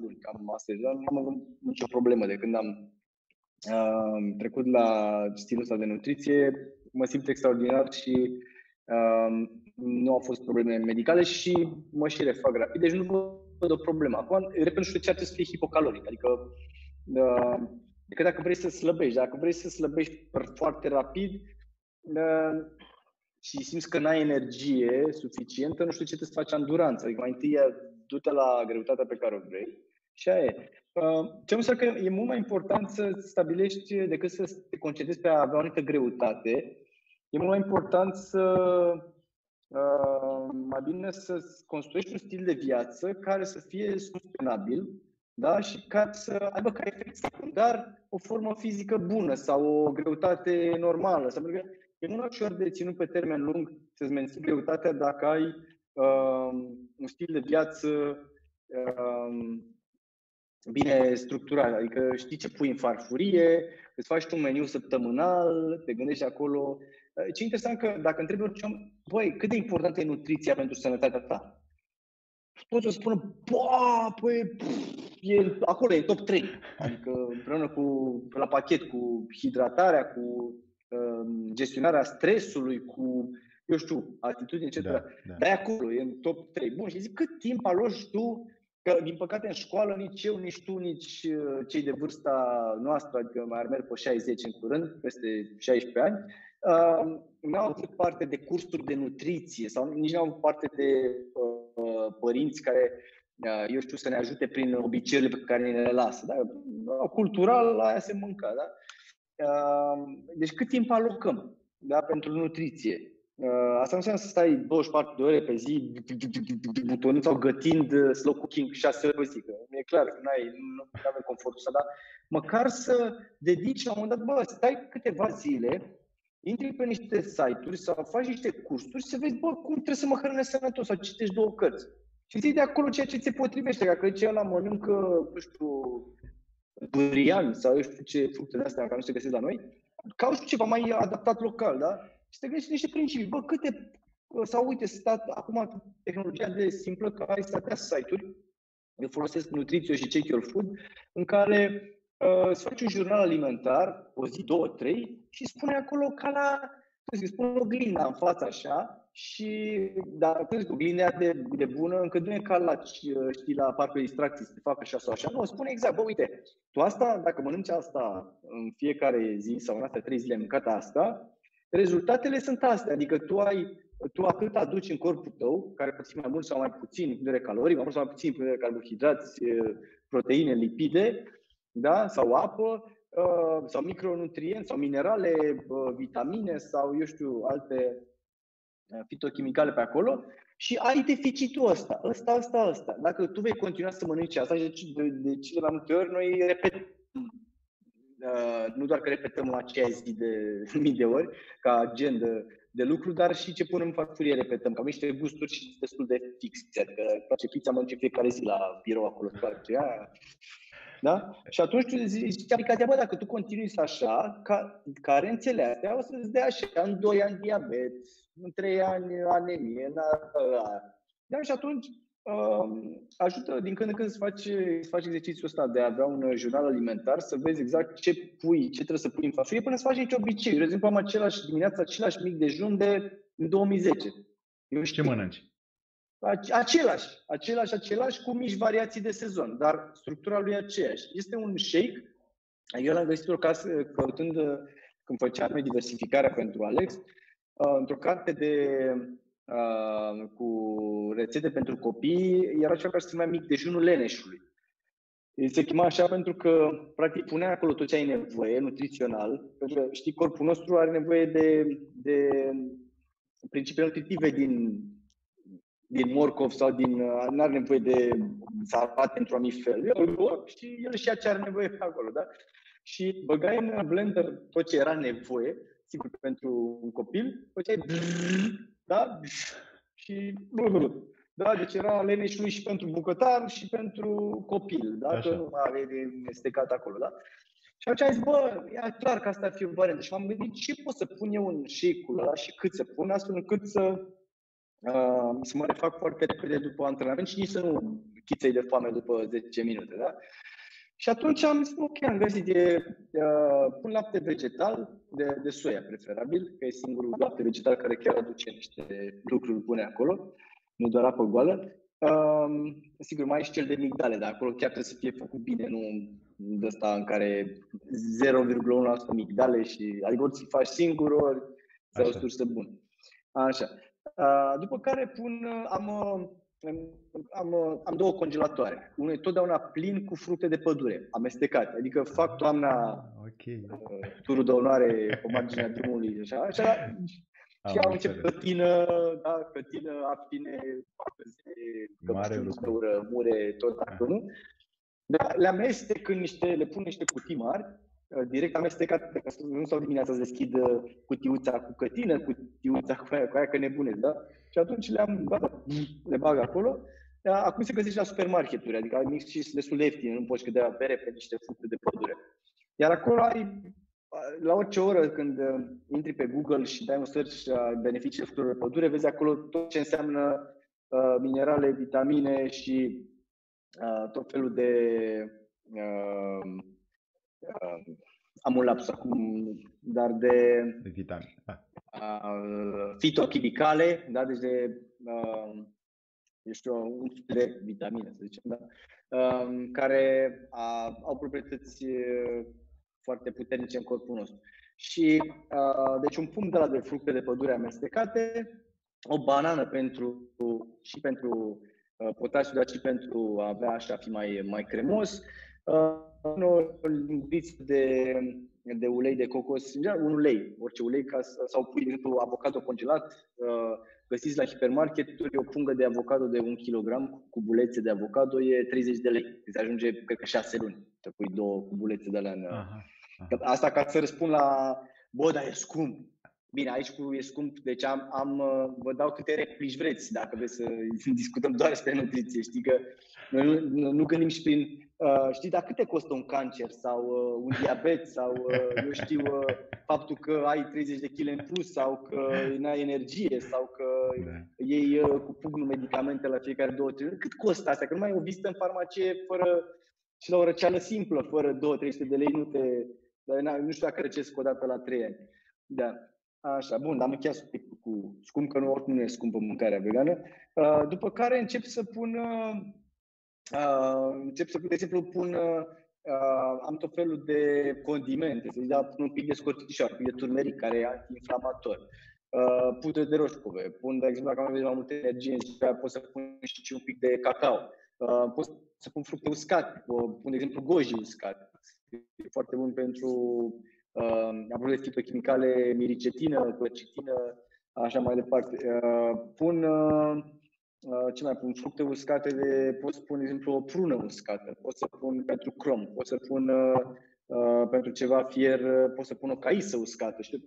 luni, cam asta, dar n-am avut nicio problemă de când am uh, trecut la stilul ăsta de nutriție, mă simt extraordinar și uh, nu au fost probleme medicale și mă și refac rapid, deci nu văd o problemă. Acum, repet, nu știu ce ar trebui să fie hipocaloric, adică uh, că dacă vrei să slăbești, dacă vrei să slăbești foarte rapid uh, și simți că n-ai energie suficientă, nu știu ce te să faci anduranță. Adică mai întâi du-te la greutatea pe care o vrei și aia e. Uh, ce înseamnă că e mult mai important să stabilești decât să te concentrezi pe a avea o anumită greutate. E mult mai important să uh, mai bine să construiești un stil de viață care să fie sustenabil da? și ca să aibă ca efect secundar o formă fizică bună sau o greutate normală. Sau că e mult ușor de ținut pe termen lung să-ți menții greutatea dacă ai uh, un stil de viață uh, bine structurat, adică știi ce pui în farfurie, îți faci tu un meniu săptămânal, te gândești acolo. Ce interesant că dacă întrebi orice om, băi, cât de importantă e nutriția pentru sănătatea ta? Toți o spună, bă, păi, e, acolo e top 3. Adică împreună cu, la pachet cu hidratarea, cu um, gestionarea stresului, cu, eu știu, atitudine, etc. Da, da. Dar e acolo, e în top 3. Bun, și zic, cât timp aloci tu Că, din păcate, în școală nici eu, nici tu, nici uh, cei de vârsta noastră, adică mai ar merg pe 60 în curând, peste 16 ani, uh, nu au avut parte de cursuri de nutriție sau nici nu au avut parte de uh, părinți care, uh, eu știu, să ne ajute prin obiceiurile pe care ne le lasă. Da? Cultural, la aia se mâncă. Da? Uh, deci cât timp alocăm da? pentru nutriție? Uh, asta nu înseamnă să stai 24 de ore pe zi butonând sau gătind uh, slow cooking 6 ore pe zi. Că e clar că n-ai, nu avem confortul ăsta, dar măcar să dedici la un moment dat, bă, stai câteva zile, intri pe niște site-uri sau faci niște cursuri să vezi, bă, cum trebuie să mă hrănesc sănătos sau citești două cărți. Și zi de acolo ceea ce ți potrivește. Dacă ce la mănâncă, nu știu, durian sau eu știu ce fructe de astea care nu se găsesc la noi, cauți ceva mai adaptat local, da? Și te gândești niște principii. Bă, câte, sau uite, stat, acum tehnologia de simplă că ai să site-uri, eu folosesc Nutrițio și Check Your Food, în care uh, îți faci un jurnal alimentar, o zi, două, trei, și spune acolo ca la, cum spune o glinda în față așa, și dacă crezi cu glinda de, de bună, încă nu e ca la, știi, la parcul de distracții să te facă așa sau așa. Nu, spune exact, bă, uite, tu asta, dacă mănânci asta în fiecare zi sau în astea trei zile mâncat asta, rezultatele sunt astea, adică tu ai tu atât aduci în corpul tău, care poate fi mai mult sau mai puțin în de calorii, mai mult sau mai puțin în de carbohidrați, proteine, lipide, da? sau apă, sau micronutrienți, sau minerale, vitamine, sau, eu știu, alte fitochimicale pe acolo și ai deficitul ăsta, ăsta, ăsta, ăsta. Dacă tu vei continua să mănânci asta, și de, de cele mai multe ori noi repetăm Uh, nu doar că repetăm aceea zi de [laughs] mii de ori ca agenda de lucru, dar și ce punem în farfurie repetăm, că am niște gusturi și destul de fixe. Adică place pizza, mănânce fiecare zi la birou acolo, toate aia. Da? Și atunci tu zici aplicația, bă, dacă tu continui să așa, ca, carențele astea o să-ți dea așa, în 2 ani diabet, în 3 ani anemie, în a, da? Și atunci ajută din când în când să faci, să faci exercițiul ăsta de a avea un jurnal alimentar, să vezi exact ce pui, ce trebuie să pui în farfurie până să faci nici obicei. De exemplu, am același dimineața, același mic dejun de 2010. Eu știu. Ce mănânci? Același, același, același, cu mici variații de sezon, dar structura lui e aceeași. Este un shake, eu l-am găsit o casă căutând, când făceam diversificarea pentru Alex, într-o carte de uh, cu rețete pentru copii, era ceva care se numea mic dejunul leneșului. Se chema așa pentru că, practic, punea acolo tot ce ai nevoie, nutrițional, pentru că, știi, corpul nostru are nevoie de, de principii nutritive din, din morcov sau din... nu are nevoie de salat într-un anumit fel. Eu, și el și ce are nevoie pe [laughs] acolo, da? Și băgai în blender tot ce era nevoie, sigur, pentru un copil, făceai da? Și da? Deci era leneșului și pentru bucătar și pentru copil, da? Așa. Că nu are stecat acolo, da? Și atunci am zis, bă, e clar că asta ar fi o variantă. Și m-am gândit ce pot să pun eu în shake-ul ăla și cât să pun, astfel încât să, uh, să mă refac foarte repede după antrenament și nici să nu chiței de foame după 10 minute, da? Și atunci am zis, ok, am găsit, e, uh, pun lapte vegetal, de, de soia preferabil, că e singurul lapte vegetal care chiar aduce niște lucruri bune acolo, nu doar apă goală. Um, sigur, mai e și cel de migdale, dar acolo chiar trebuie să fie făcut bine, nu de ăsta în care 0,1% migdale și adică ori ți faci singur, ori să o sursă bună. Așa. Uh, după care pun, am, am, am două congelatoare. Unul e totdeauna plin cu fructe de pădure, amestecate. Adică fac toamna okay. Uh, turul de onoare pe marginea drumului. Așa, așa și am început cătină, da, cătină, aptine, Mare lucru. mure, tot acolo. Le amestec în niște, le pun niște cutii mari, uh, direct amestecat, că nu stau dimineața să deschid uh, cutiuța cu cătină, cutiuța cu aia, cu aia că nebune, da? Și atunci le-am, da, le bag acolo. Acum se găsește la supermarketuri, adică ai mix și destul de ieftin, nu poți cădea bere pe niște fructe de pădure. Iar acolo ai la orice oră când uh, intri pe Google și dai un search a beneficiile fructelor de pădure, vezi acolo tot ce înseamnă uh, minerale, vitamine și uh, tot felul de uh, uh, am un laps acum, dar de, de vitamine. Uh, fitochimicale, da, deci de uh, eu știu, un de vitamine, să zicem, da, uh, care a, au proprietăți foarte puternice în corpul nostru. Și, uh, deci un punct de la de fructe de pădure amestecate, o banană pentru, și pentru uh, potasiu, dar și pentru a avea așa, a fi mai, mai cremos, uh, un de, de ulei de cocos, un ulei, orice ulei, ca, sau pui, de exemplu, avocado congelat, uh, găsiți la hipermarketuri o pungă de avocado de un kilogram cu bulețe de avocado e 30 de lei. Îți ajunge, cred că, 6 luni. Te pui două cubulețe de alea în... Aha, aha. Asta ca să răspund la, bă, dar e scump. Bine, aici cu e scump, deci am, am, vă dau câte replici vreți, dacă vreți să [laughs] discutăm doar despre nutriție. Știi că noi nu, nu, nu gândim și prin, uh, știi, dar câte costă un cancer sau uh, un diabet sau, uh, [laughs] eu știu, uh, faptul că ai 30 de kg în plus sau că [laughs] n-ai energie sau că da. iei uh, cu pugnul medicamente la fiecare două, trei Cât costă asta? Că nu mai e o vizită în farmacie fără și la o răceală simplă, fără 2-300 de lei, nu te... Nu știu dacă răcesc o dată la 3 ani. Da. Așa, bun, am încheiat subiectul cu scump, că nu, oricum nu e scumpă mâncarea vegană. Uh, după care încep să pun, uh, uh, încep să, de exemplu, pun, uh, am tot felul de condimente, să da, pun un pic de scorțișoară, un pic de turmeric, care e anti-inflamator. Uh, pudre de roșcove, pun, de exemplu, dacă am mai multă energie în pot să pun și un pic de cacao. Uh, pot să pun fructe uscate, pun, de exemplu, goji uscat. E foarte bun pentru uh, apropo de fitochimicale, miricetină, quercetină, așa mai departe. Uh, pun, uh, uh, ce mai pun, fructe uscate, de, pot să pun, de exemplu, o prună uscată, pot să pun pentru crom, pot să pun uh, uh, pentru ceva fier, uh, pot să pun o caisă uscată, știu?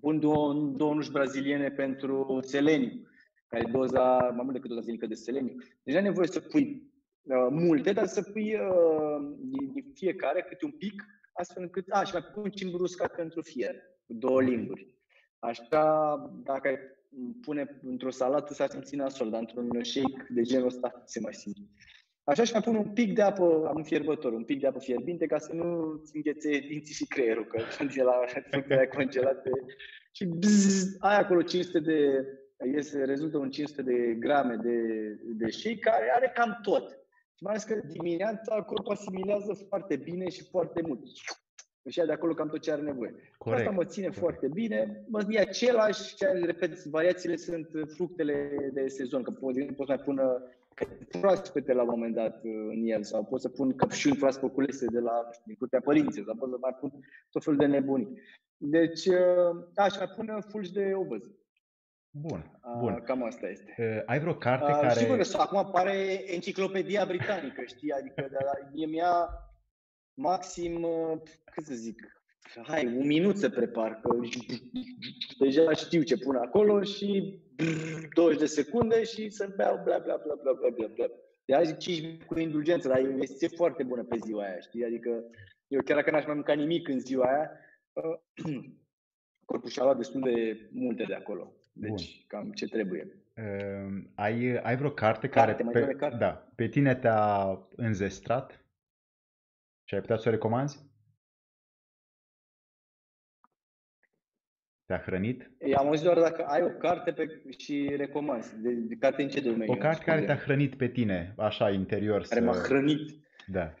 Pun două, două nuși braziliene pentru seleniu, care e doza, mai mult decât doza zilnică de seleniu. Deci ai nevoie să pui uh, multe, dar să pui uh, din fiecare câte un pic astfel încât, a, și mai pun cimbru uscat pentru fier, cu două limburi. Așa, dacă ai pune într-o salată, s-ar simți nasol, dar într-un shake de genul ăsta se mai simte. Așa și mai pun un pic de apă, am un fierbător, un pic de apă fierbinte ca să nu ți înghețe dinții și creierul, că [laughs] când e la fructele congelate și bzz, ai acolo 500 de, iese, rezultă un 500 de grame de, de shake care are cam tot. Mai ales că dimineața corpul asimilează foarte bine și foarte mult. Își ia de acolo cam tot ce are nevoie. Corect. Asta mă ține Corect. foarte bine. Mă e același, ce repet, variațiile sunt fructele de sezon, că poți, poți mai pun proaspete la un moment dat în el sau pot să pun căpșuni proaspăt culese de la, știu, din curtea părinții sau pot să mai pun tot felul de nebuni. Deci, da, și mai pun fulgi de ovăz. Bun, bun. Cam asta este. Uh, ai vreo carte uh, care... Sigur că acum apare enciclopedia britanică, știi? Adică de la, mie mi-a maxim, cât să zic, hai, un minut să prepar, că deja știu ce pun acolo și 20 de secunde și să beau bla bla bla bla bla bla bla. De azi 5 minute cu indulgență, dar e o investiție foarte bună pe ziua aia, știi? Adică eu chiar dacă n-aș mai mânca nimic în ziua aia, [clears throat] corpul și-a luat destul de multe de acolo. Deci, Bun. cam ce trebuie. Uh, ai, ai vreo carte, carte care pe, carte. Da, pe tine te-a înzestrat? Și ai putea să o recomanzi? Te-a hrănit? Am auzit doar dacă ai o carte pe, și recomanzi. De, de carte în ce domeniu? O carte care te-a hrănit pe tine, așa, interior. Care să... m-a hrănit? Da.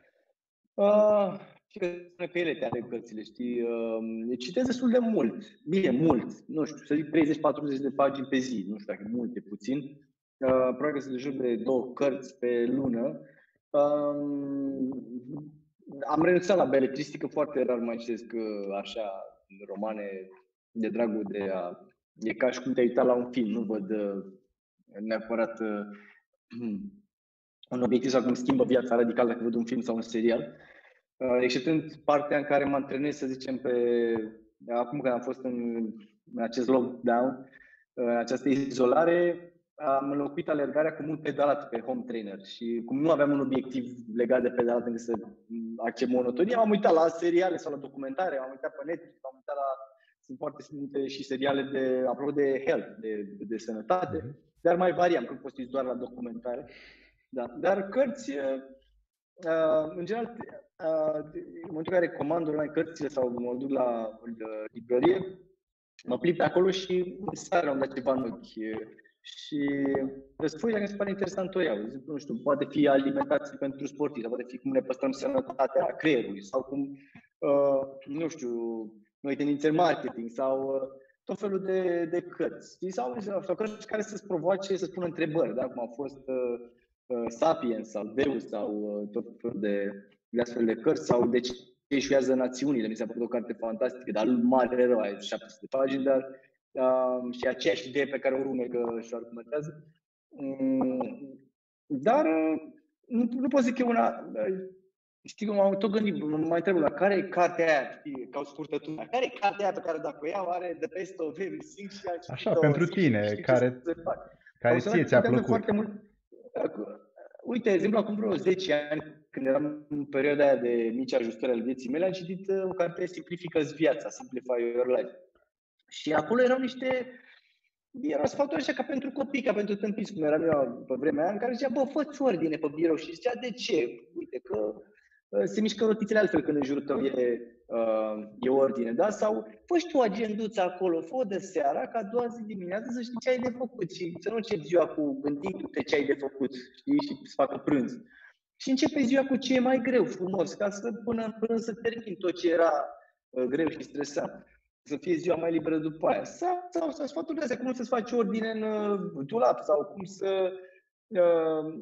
Uh, și că spune că ele te are cărțile, știi? Uh, citesc destul de mult. Bine, mult. Nu știu, să zic 30-40 de pagini pe zi. Nu știu dacă e mult, e puțin. Uh, probabil că sunt de jur de două cărți pe lună. Uh, am renunțat la beletristică, foarte rar mai citesc uh, așa romane de dragul de a... E ca și cum te-ai uitat la un film, nu văd uh, neapărat uh, [clears throat] un obiectiv sau cum schimbă viața radical dacă văd un film sau un serial. Uh, exceptând partea în care mă antrenez, să zicem, pe acum când am fost în, în acest lockdown, în această izolare, am înlocuit alergarea cu mult pedalat pe home trainer și cum nu aveam un obiectiv legat de pedalat încât să accept monotonie, am uitat la seriale sau la documentare, am uitat pe Netflix, am uitat la sunt foarte multe și seriale de, apropo de health, de, de, de sănătate, mm-hmm. dar mai variam, când poți doar la documentare. Da. Dar cărți, uh, uh, în general, uh, în momentul în care comand online cărțile sau mă duc la uh, librărie, mă plimb pe acolo și seara am dat ceva în ochi. Și răspui dacă mi se pare interesant o iau. Zic, nu știu, poate fi alimentație pentru sportivi, sau poate fi cum ne păstrăm sănătatea creierului, sau cum, uh, nu știu, noi tendințe în marketing sau uh, tot felul de, de cărți. Sau, sau cărți care să-ți provoace să spună întrebări, da? cum a fost uh, uh, Sapiens sau Deus sau uh, tot felul de, de astfel de cărți sau de ce eșuează națiunile. Mi s-a părut o carte fantastică, dar mare rău, ai 700 de pagini, dar uh, și aceeași idee pe care o rumegă și o argumentează. Um, dar uh, nu, nu pot zic că e una Știi cum am tot gândit, mă mai întreb la care e cartea aia, știi, ca o scurtătură, care e cartea aia pe care dacă o iau are the best of everything și Așa, pentru tine, știi care, care ție ți-a plăcut. Foarte mult. Uite, de exemplu, acum vreo 10 ani, când eram în perioada aia de mici ajustări ale vieții mele, am citit uh, o carte Simplifică-ți viața, Simplify Your Life. Și acolo erau niște erau sfaturi așa ca pentru copii, ca pentru tâmpiți, cum eram eu pe vremea aia, în care zicea, bă, fă ordine pe birou și zicea, de ce? Uite că Uh, se mișcă rotițele altfel când în jurul tău e, uh, e ordine, da? Sau fă și tu o agenduță acolo, fă de seara, ca a doua zi dimineață să știi ce ai de făcut și să nu începi ziua cu gândindu-te ce ai de făcut, știi, și să facă prânz. Și începe ziua cu ce e mai greu, frumos, ca să până, până să termin tot ce era uh, greu și stresant. Să fie ziua mai liberă după aia. Sau, sau, sau sfaturi astea, cum să-ți faci ordine în uh, dulap sau cum să uh,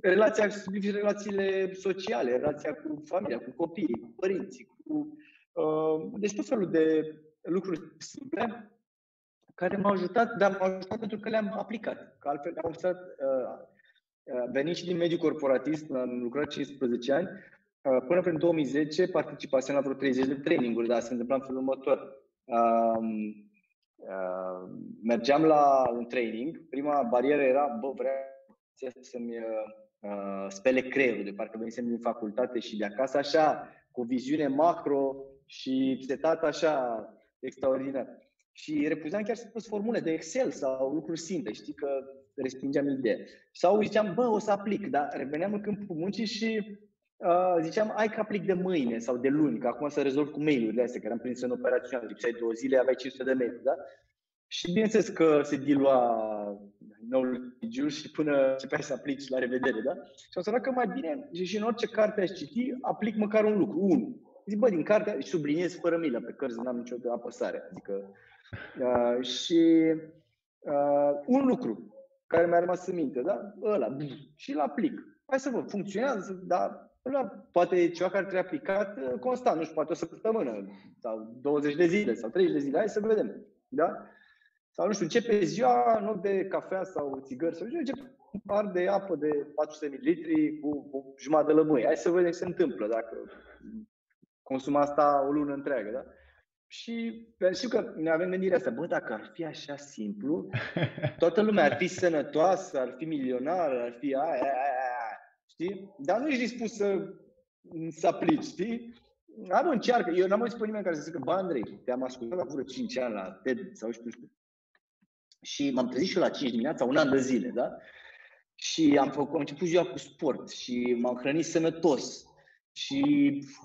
relația, relațiile sociale, relația cu familia, cu copiii, cu părinții, cu, uh, deci tot felul de lucruri simple care m-au ajutat, dar m-au ajutat pentru că le-am aplicat. Că altfel am stat, uh, uh, venit și din mediul corporatist, am lucrat 15 ani, uh, până prin 2010 participasem la vreo 30 de traininguri, dar se întâmpla în felul următor. Uh, uh, mergeam la un training, prima barieră era, bă, vreau să-mi uh, uh, spele creierul, de parcă venisem din facultate și de acasă, așa, cu viziune macro și setat așa extraordinar. Și repuzeam chiar să pus formule de Excel sau lucruri simple, știi că respingeam ideea. Sau ziceam, bă, o să aplic, dar reveneam în câmpul muncii și uh, ziceam, ai că aplic de mâine sau de luni, că acum să rezolv cu mail-urile astea, că eram prins în operațiune, lipseai două zile, aveai 500 de mail da? Și bineînțeles că se dilua knowledge și până începeai să aplici la revedere, da? Și am să că mai bine, și în orice carte aș citi, aplic măcar un lucru, unul. Zic, bă, din carte și subliniez fără milă, pe cărți n-am nicio apăsare. Adică, uh, și uh, un lucru care mi-a rămas în minte, da? Ăla, și îl aplic. Hai să văd, funcționează, dar ăla poate e ceva care trebuie aplicat uh, constant, nu știu, poate o săptămână sau 20 de zile sau 30 de zile, hai să vedem. Da? sau nu știu, începe ziua, în loc de cafea sau țigări, sau începe un par de apă de 400 ml cu o jumătate de lămâie. Hai să vedem ce se întâmplă dacă consumă asta o lună întreagă, da? Și știu că ne avem gândirea asta, bă, dacă ar fi așa simplu, [laughs] toată lumea ar fi sănătoasă, ar fi milionară, ar fi aia, aia, aia, știi? Dar nu ești dispus să, să aplici, știi? Am încearcă. Eu n-am auzit pe nimeni care să zică, bă, Andrei, te-am ascultat la vreo 5 ani la TED sau știu, știu și m-am trezit și eu la 5 dimineața, un an de zile, da? Și am, făcut, am început ziua cu sport și m-am hrănit sănătos. și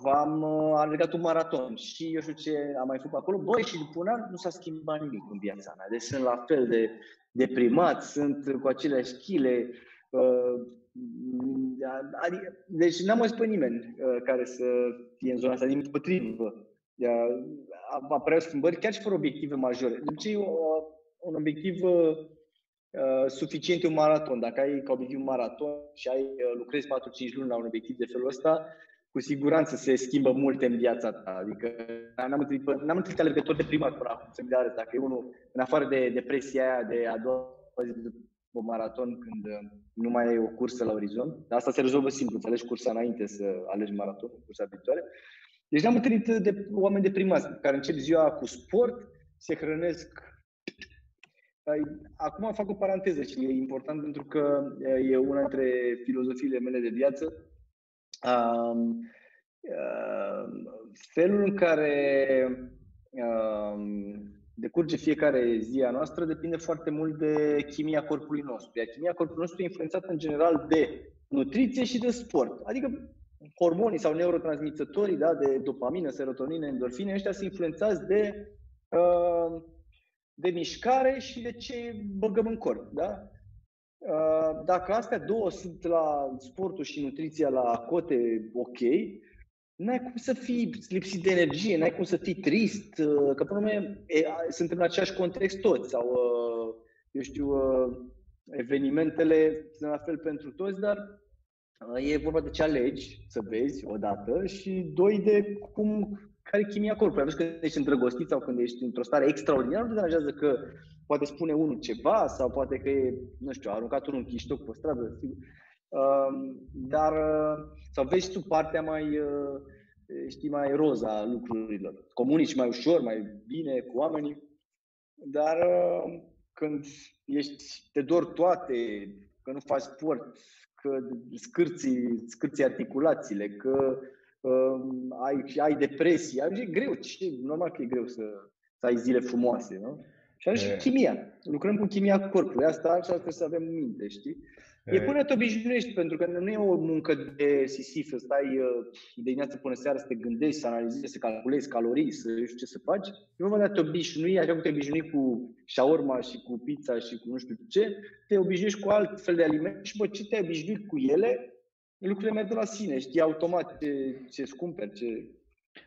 am uh, alergat un maraton și eu știu ce am mai făcut acolo. Băi, și după un an nu s-a schimbat nimic în viața mea. Deci sunt la fel de deprimat, sunt cu aceleași chile. Uh, adică, deci n-am mai pe nimeni uh, care să fie în zona asta, din potrivă. Apăreau schimbări chiar și fără obiective majore. Deci un obiectiv Uh, suficient un maraton. Dacă ai ca obiectiv un maraton și ai uh, lucrezi 4-5 luni la un obiectiv de felul ăsta, cu siguranță se schimbă multe în viața ta. Adică n-am întâlnit, n-am întâlnit alergători de primat până acum, să arăt. Dacă e unul, în afară de depresia aia de a doua zi de un maraton când uh, nu mai ai o cursă la orizont, dar asta se rezolvă simplu, îți alegi cursa înainte să alegi maraton, cursa viitoare. Deci n-am întâlnit de oameni deprimați care încep ziua cu sport, se hrănesc Acum fac o paranteză și e important pentru că e una dintre filozofiile mele de viață. Um, felul în care um, decurge fiecare zi a noastră depinde foarte mult de chimia corpului nostru. Iar chimia corpului nostru e influențată în general de nutriție și de sport. Adică hormonii sau neurotransmițătorii da, de dopamină, serotonină, endorfine, ăștia sunt influențați de uh, de mișcare și de ce băgăm în corp. Da? Uh, dacă astea două sunt la sportul și nutriția la cote ok, n-ai cum să fii lipsit de energie, n-ai cum să fii trist, uh, că până urmă suntem în același context toți sau, uh, eu știu, evenimentele sunt la fel pentru toți, dar e vorba de ce alegi să vezi odată și doi de cum care e chimia corpului. Atunci când ești îndrăgostit sau când ești într-o stare extraordinară, nu te deranjează că poate spune unul ceva sau poate că e, nu știu, a aruncat unul un chiștoc pe stradă, sigur. Uh, dar, uh, sau vezi tu partea mai, uh, știi, mai roza a lucrurilor. Comunici mai ușor, mai bine cu oamenii, dar uh, când ești, te dor toate, că nu faci sport, că scârții, scârții articulațiile, că uh, ai, ai depresie, e greu, ce, normal că e greu să, să ai zile frumoase, nu? Și atunci e... chimia. Lucrăm cu chimia corpului. Asta, așa trebuie să avem minte, știi? E, e până te obișnuiești, pentru că nu e o muncă de sisif, să stai uh, de dimineață până seara să te gândești, să analizezi, să calculezi calorii, să știu ce să faci. E vorba de a te obișnui, așa cum te obișnui cu shawarma și cu pizza și cu nu știu ce, te obișnuiești cu alt fel de alimente și bă, ce te-ai obișnuit cu ele, lucrurile merg de la sine, știi automat ce, ce cumperi, ce...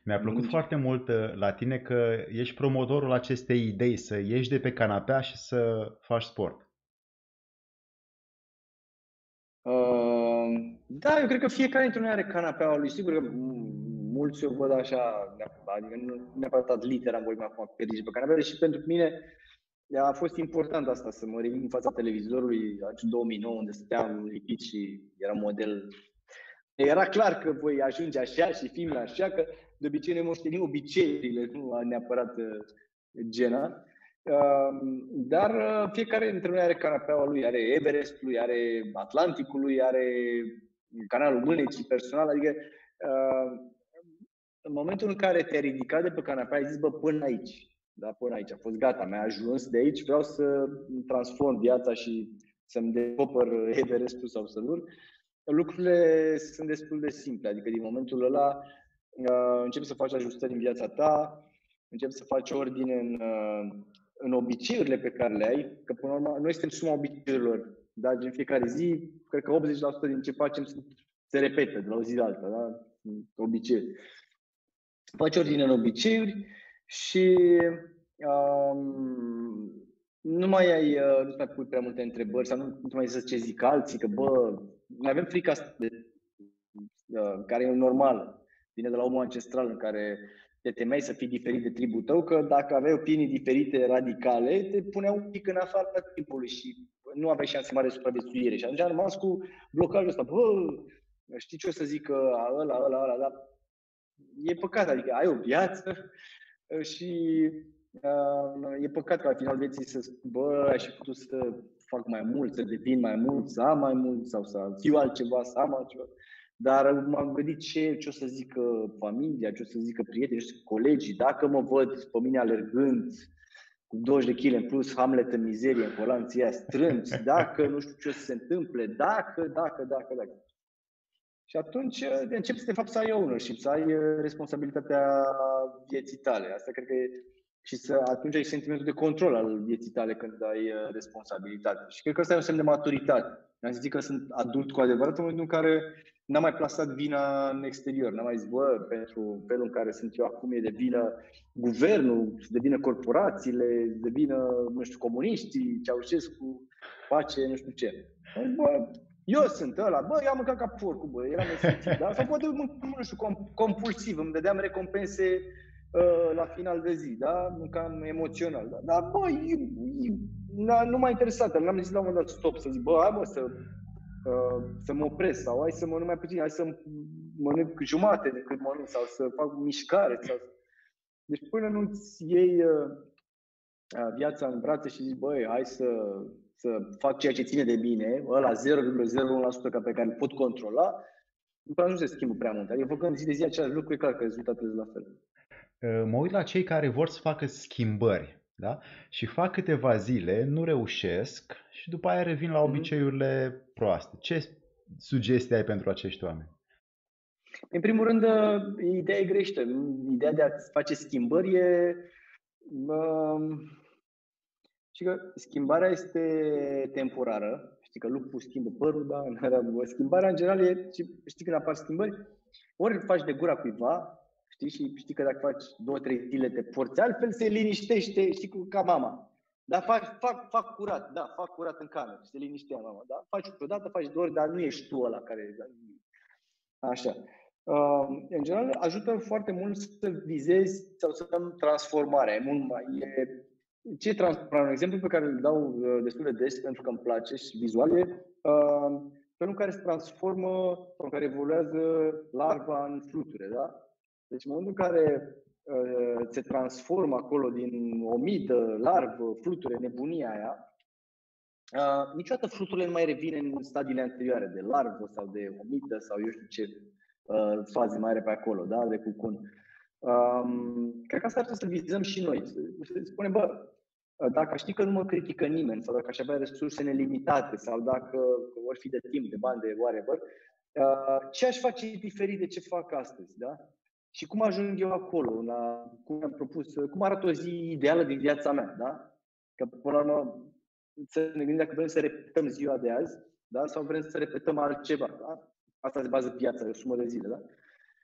Mi-a plăcut mm. foarte mult uh, la tine că ești promotorul acestei idei, să ieși de pe canapea și să faci sport. Da, eu cred că fiecare dintre noi are canapeaua lui. Sigur că mulți o văd așa, adică nu neapărat dat litera am vorbit acum pe pe canapea, deși pentru mine a fost important asta, să mă ridic în fața televizorului în 2009, unde stăteam lipit și era model. Era clar că voi ajunge așa și filme așa, că de obicei ne moștenim obiceiurile, nu neapărat uh, gena. Um, dar uh, fiecare dintre noi are canapeaua lui, are Everest lui, are Atlanticul lui, are canalul Mânecii personal, adică uh, în momentul în care te-ai ridicat de pe canapea, ai zis, bă, până aici da, până aici. A fost gata, mi-a ajuns de aici, vreau să transform viața și să-mi descoper [laughs] Everestul sau să urc. Lucrurile sunt destul de simple, adică din momentul ăla uh, începi să faci ajustări în viața ta, începi să faci ordine în, uh, în obiceiurile pe care le ai, că până la urmă noi suntem suma obiceiurilor, da? în fiecare zi, cred că 80% din ce facem se repetă de la o zi la alta, da? obiceiuri. Faci ordine în obiceiuri, și um, nu mai ai, uh, nu mai pui prea multe întrebări sau nu, nu mai să ce zic alții, că bă, noi avem frica asta de, uh, care e normal, vine de la omul ancestral în care te temeai să fii diferit de tribul tău, că dacă aveai opinii diferite, radicale, te punea un pic în afara tribului și nu aveai șanse mari de supraviețuire. Și atunci am rămas cu blocajul ăsta. Bă, știi ce o să zic ăla, ăla, ăla, dar e păcat, adică ai o viață, [laughs] și uh, e păcat că la final vieții să spun, bă, aș fi putut să fac mai mult, să devin mai mult, să am mai mult sau să fiu altceva, să am altceva. Dar m-am gândit ce, ce o să zică familia, ce o să zică prietenii, ce colegii, dacă mă văd pe mine alergând cu 20 de kg în plus, Hamlet în mizerie, în colanția strânți, dacă nu știu ce o să se întâmple, dacă, dacă, dacă, dacă. Și atunci începi, de fapt, să ai ownership, să ai responsabilitatea vieții tale. Asta cred că e și să atunci ai sentimentul de control al vieții tale când ai responsabilitate. Și cred că ăsta e un semn de maturitate. Am zis că sunt adult cu adevărat în momentul în care n-am mai plasat vina în exterior. N-am mai zis, bă, pentru felul în care sunt eu acum e de vină guvernul, de vină corporațiile, de vină, nu știu, comuniștii, Ceaușescu, pace, nu știu ce. Bă, eu sunt ăla, bă, eu am mâncat ca porcul, bă, eram nesimțit, da? Sau poate, nu știu, compulsiv, îmi dădeam recompense uh, la final de zi, da? Mâncam emoțional, da? Dar, bă, eu, eu, nu m-a interesat, n-am zis la un moment dat stop, să zic, bă, hai mă să, uh, să mă opresc sau hai să mănânc mai puțin, hai să mănânc jumate decât mănânc sau să fac mișcare. Sau... Deci până nu-ți iei uh, viața în brațe și zici, băi, hai să, să fac ceea ce ține de bine, ăla 0,01% pe care îl pot controla, după nu se schimbă prea mult. Adică făcând zi de zi același lucru, e clar că rezultatul este la fel. Uh, mă uit la cei care vor să facă schimbări da? Și fac câteva zile, nu reușesc și după aia revin la mhm. obiceiurile proaste. Ce sugestii ai pentru acești oameni? În primul rând, ideea e greșită. Ideea de a face schimbări e... Uh, și că schimbarea este temporară. Știi că lupul schimbă părul, da? [laughs] Schimbarea, în general, e... Știi când apar schimbări? Ori îl faci de gura cuiva, Știi? Și știi că dacă faci două, trei zile te porți altfel, se liniștește, știi, ca mama. Da, fac, fac, fac curat, da, fac curat în cameră, se liniștea mama, da? Faci o dată, faci două ori, dar nu ești tu ăla care... Da, așa. Uh, în general, ajută foarte mult să vizezi sau să dăm transformare. Mult mai, e, ce transformare? Un exemplu pe care îl dau uh, destul de des pentru că îmi place și vizual e uh, felul în care se transformă sau în care evoluează larva în fluture. Da? Deci în momentul în care uh, se transformă acolo din o mită, larvă, fluture, nebunia aia, uh, niciodată fluturile nu mai revin în stadiile anterioare, de larvă sau de omită sau eu știu ce uh, faze mai are pe acolo, da, de cucun. Um, cred că asta ar trebui să vizăm și noi. Să spunem, bă, dacă știi că nu mă critică nimeni sau dacă aș avea resurse nelimitate sau dacă vor fi de timp, de bani, de whatever, uh, ce aș face diferit de ce fac astăzi, da? Și cum ajung eu acolo, la, cum am propus, cum arată o zi ideală din viața mea, da? Că până la urmă să ne gândim dacă vrem să repetăm ziua de azi, da? Sau vrem să repetăm altceva, da? Asta se bază viața, o sumă de zile, da?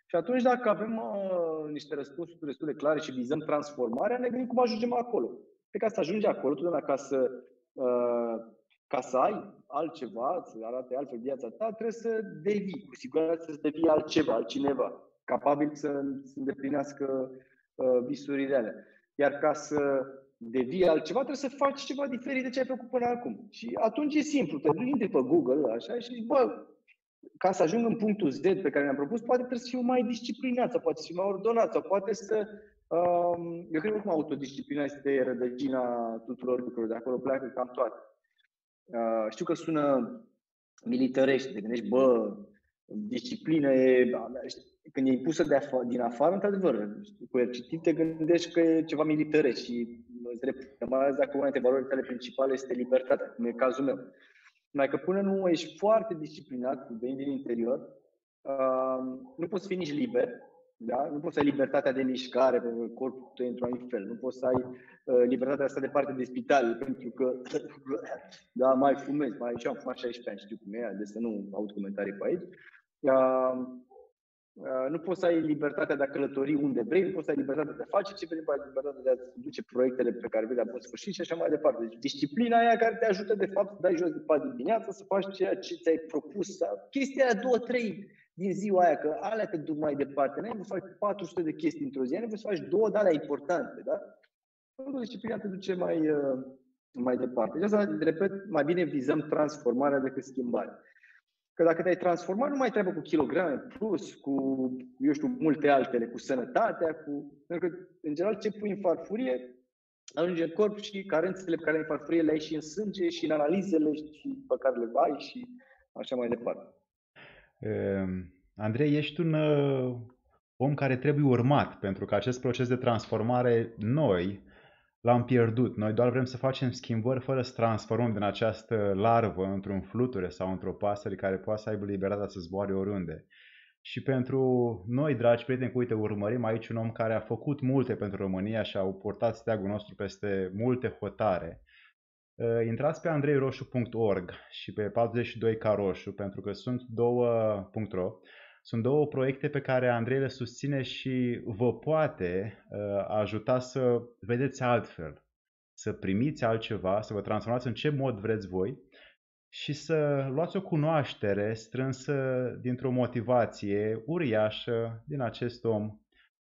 Și atunci dacă avem uh, niște răspunsuri destul de clare și vizăm transformarea, ne gândim cum ajungem acolo. Pe ca să ajungi acolo, totdeauna ca să, uh, ca să ai altceva, să arate altfel viața ta, trebuie să devii, cu siguranță să devii altceva, altcineva capabil să, să îndeplinească uh, visurile alea. Iar ca să devii altceva, trebuie să faci ceva diferit de ce ai făcut până acum. Și atunci e simplu, te duci pe Google așa și zici, bă, ca să ajung în punctul Z pe care mi-am propus, poate trebuie să fiu mai disciplinat sau poate să fiu mai ordonat sau poate să... Um, eu cred că autodisciplina este rădăcina tuturor lucrurilor, de acolo pleacă cam toate. Uh, știu că sună militărește, te gândești, bă, disciplină e, când e impusă de af- din afară, într-adevăr, coercitiv te gândești că e ceva militar și îți repet, mai ales dacă una dintre valorile tale principale este libertatea, cum e cazul meu. Mai că până nu ești foarte disciplinat, veni din interior, uh, nu poți fi nici liber, da? nu poți să ai libertatea de mișcare pe corpul tău într-un anumit fel, nu poți să ai uh, libertatea asta departe de spital, pentru că [coughs] da, mai fumezi, mai și am fumat 16 ani, știu cum e, de să nu aud comentarii pe aici. Uh, Uh, nu poți să ai libertatea de a călători unde vrei, nu poți să ai libertatea de a face ce vrei, nu poți să ai libertatea de a duce proiectele pe care vrei la bun sfârșit și așa mai departe. Deci disciplina aia care te ajută de fapt să dai jos de pat dimineața, să faci ceea ce ți-ai propus, sau chestia aia două, trei din ziua aia, că alea te duc mai departe. Nu ai să faci 400 de chestii într-o zi, ai nevoie să faci două de alea importante, da? Disciplina te duce mai, uh, mai departe. Deci asta, repet, mai bine vizăm transformarea decât schimbarea. Că dacă te-ai transformat, nu mai trebuie cu kilograme plus, cu, eu știu, multe altele, cu sănătatea, cu... Pentru că, în general, ce pui în farfurie, ajunge în corp și carențele pe care le ai în farfurie le ai și în sânge și în analizele și pe care le ai și așa mai departe. Uh, Andrei, ești un uh, om care trebuie urmat pentru că acest proces de transformare noi l-am pierdut. Noi doar vrem să facem schimbări fără să transformăm din această larvă într-un fluture sau într-o pasăre care poate să aibă libertatea să zboare oriunde. Și pentru noi, dragi prieteni, uite, urmărim aici un om care a făcut multe pentru România și a purtat steagul nostru peste multe hotare. Uh, intrați pe andreiroșu.org și pe 42 caroșu pentru că sunt două.ro sunt două proiecte pe care Andrei le susține și vă poate uh, ajuta să vedeți altfel, să primiți altceva, să vă transformați în ce mod vreți voi și să luați o cunoaștere strânsă dintr-o motivație uriașă din acest om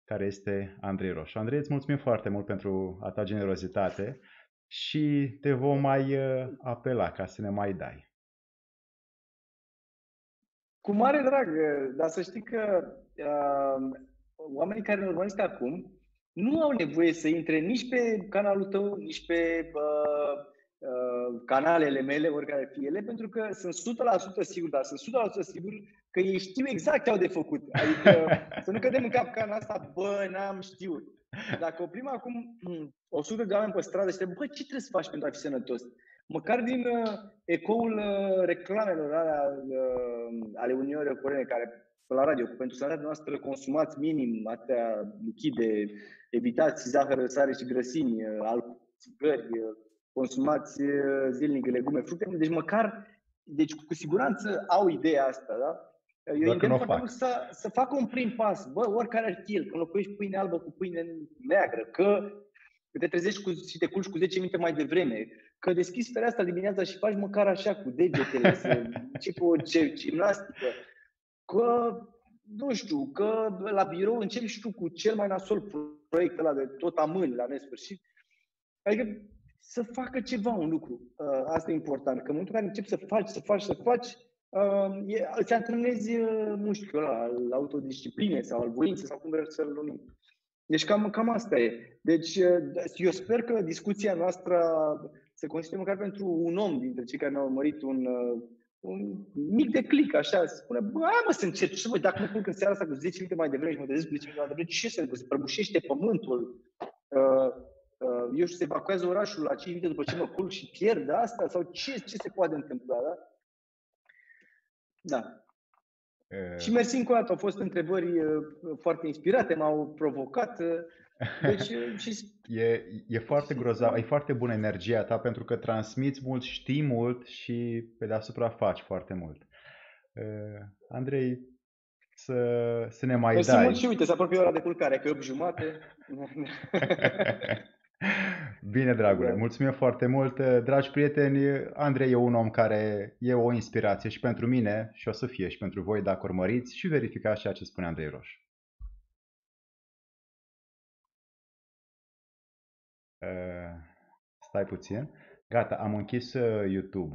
care este Andrei Roșu. Andrei, îți mulțumim foarte mult pentru a ta generozitate și te vom mai uh, apela ca să ne mai dai. Cu mare drag, dar să știi că uh, oamenii care ne urmăresc acum nu au nevoie să intre nici pe canalul tău, nici pe uh, uh, canalele mele, oricare fie ele, pentru că sunt 100% sigur, dar sunt 100% sigur că ei știu exact ce au de făcut. Adică [laughs] să nu cădem în capcana asta, bă, n-am știut. Dacă oprim acum 100 de oameni pe stradă și bă, ce trebuie să faci pentru a fi sănătos? Măcar din uh, ecoul uh, reclamelor alea, uh, ale Uniunii Europene, care la radio, pentru sănătatea noastră consumați minim atâtea lichide, evitați zahăr, sare și grăsimi, uh, alcool, țigări, uh, consumați uh, zilnic legume, fructe, deci măcar, deci cu siguranță au ideea asta, da? Eu îndemn foarte fac. mult să, să facă un prim pas. Bă, oricare ar fi el, că locuiești pâine albă cu pâine neagră, că te trezești cu, și te culci cu 10 minute mai devreme, că deschizi fereastra dimineața și faci măcar așa cu degetele, să începi o gimnastică, că, nu știu, că la birou începi și tu cu cel mai nasol proiect ăla de tot amâni la nesfârșit. Adică să facă ceva un lucru. Uh, asta e important. Că în momentul în care începi să faci, să faci, să faci, uh, e, îți antrenezi uh, mușchiul ăla al autodiscipline sau al voinței sau cum vreți să-l numim. Deci cam, cam asta e. Deci eu sper că discuția noastră se constituie măcar pentru un om dintre cei care ne-au urmărit un, un mic de click, așa, să spune, bă, mă, să încerc, și mă, dacă mă culc în seara asta cu 10 minute mai devreme și mă trezesc cu 10 minute mai devreme, ce se, se prăbușește pământul, uh, uh, eu știu, se evacuează orașul la 5 minute după ce mă culc și pierd asta, sau ce, ce se poate întâmpla, da? Da. E... Și mersi încă o dată, au fost întrebări uh, foarte inspirate, m-au provocat. Uh, deci, uh, [laughs] și... e, e foarte grozav, e foarte bună energia ta pentru că transmiți mult, știi mult și pe deasupra faci foarte mult. Andrei, să, să ne mai Mersi dai. mult și uite, se apropie ora de culcare, că e 8 jumate. [laughs] Bine, dragule, da. mulțumim foarte mult. Dragi prieteni, Andrei e un om care e o inspirație și pentru mine și o să fie și pentru voi dacă urmăriți și verificați ceea ce spune Andrei Roș. Stai puțin. Gata, am închis uh, YouTube-ul.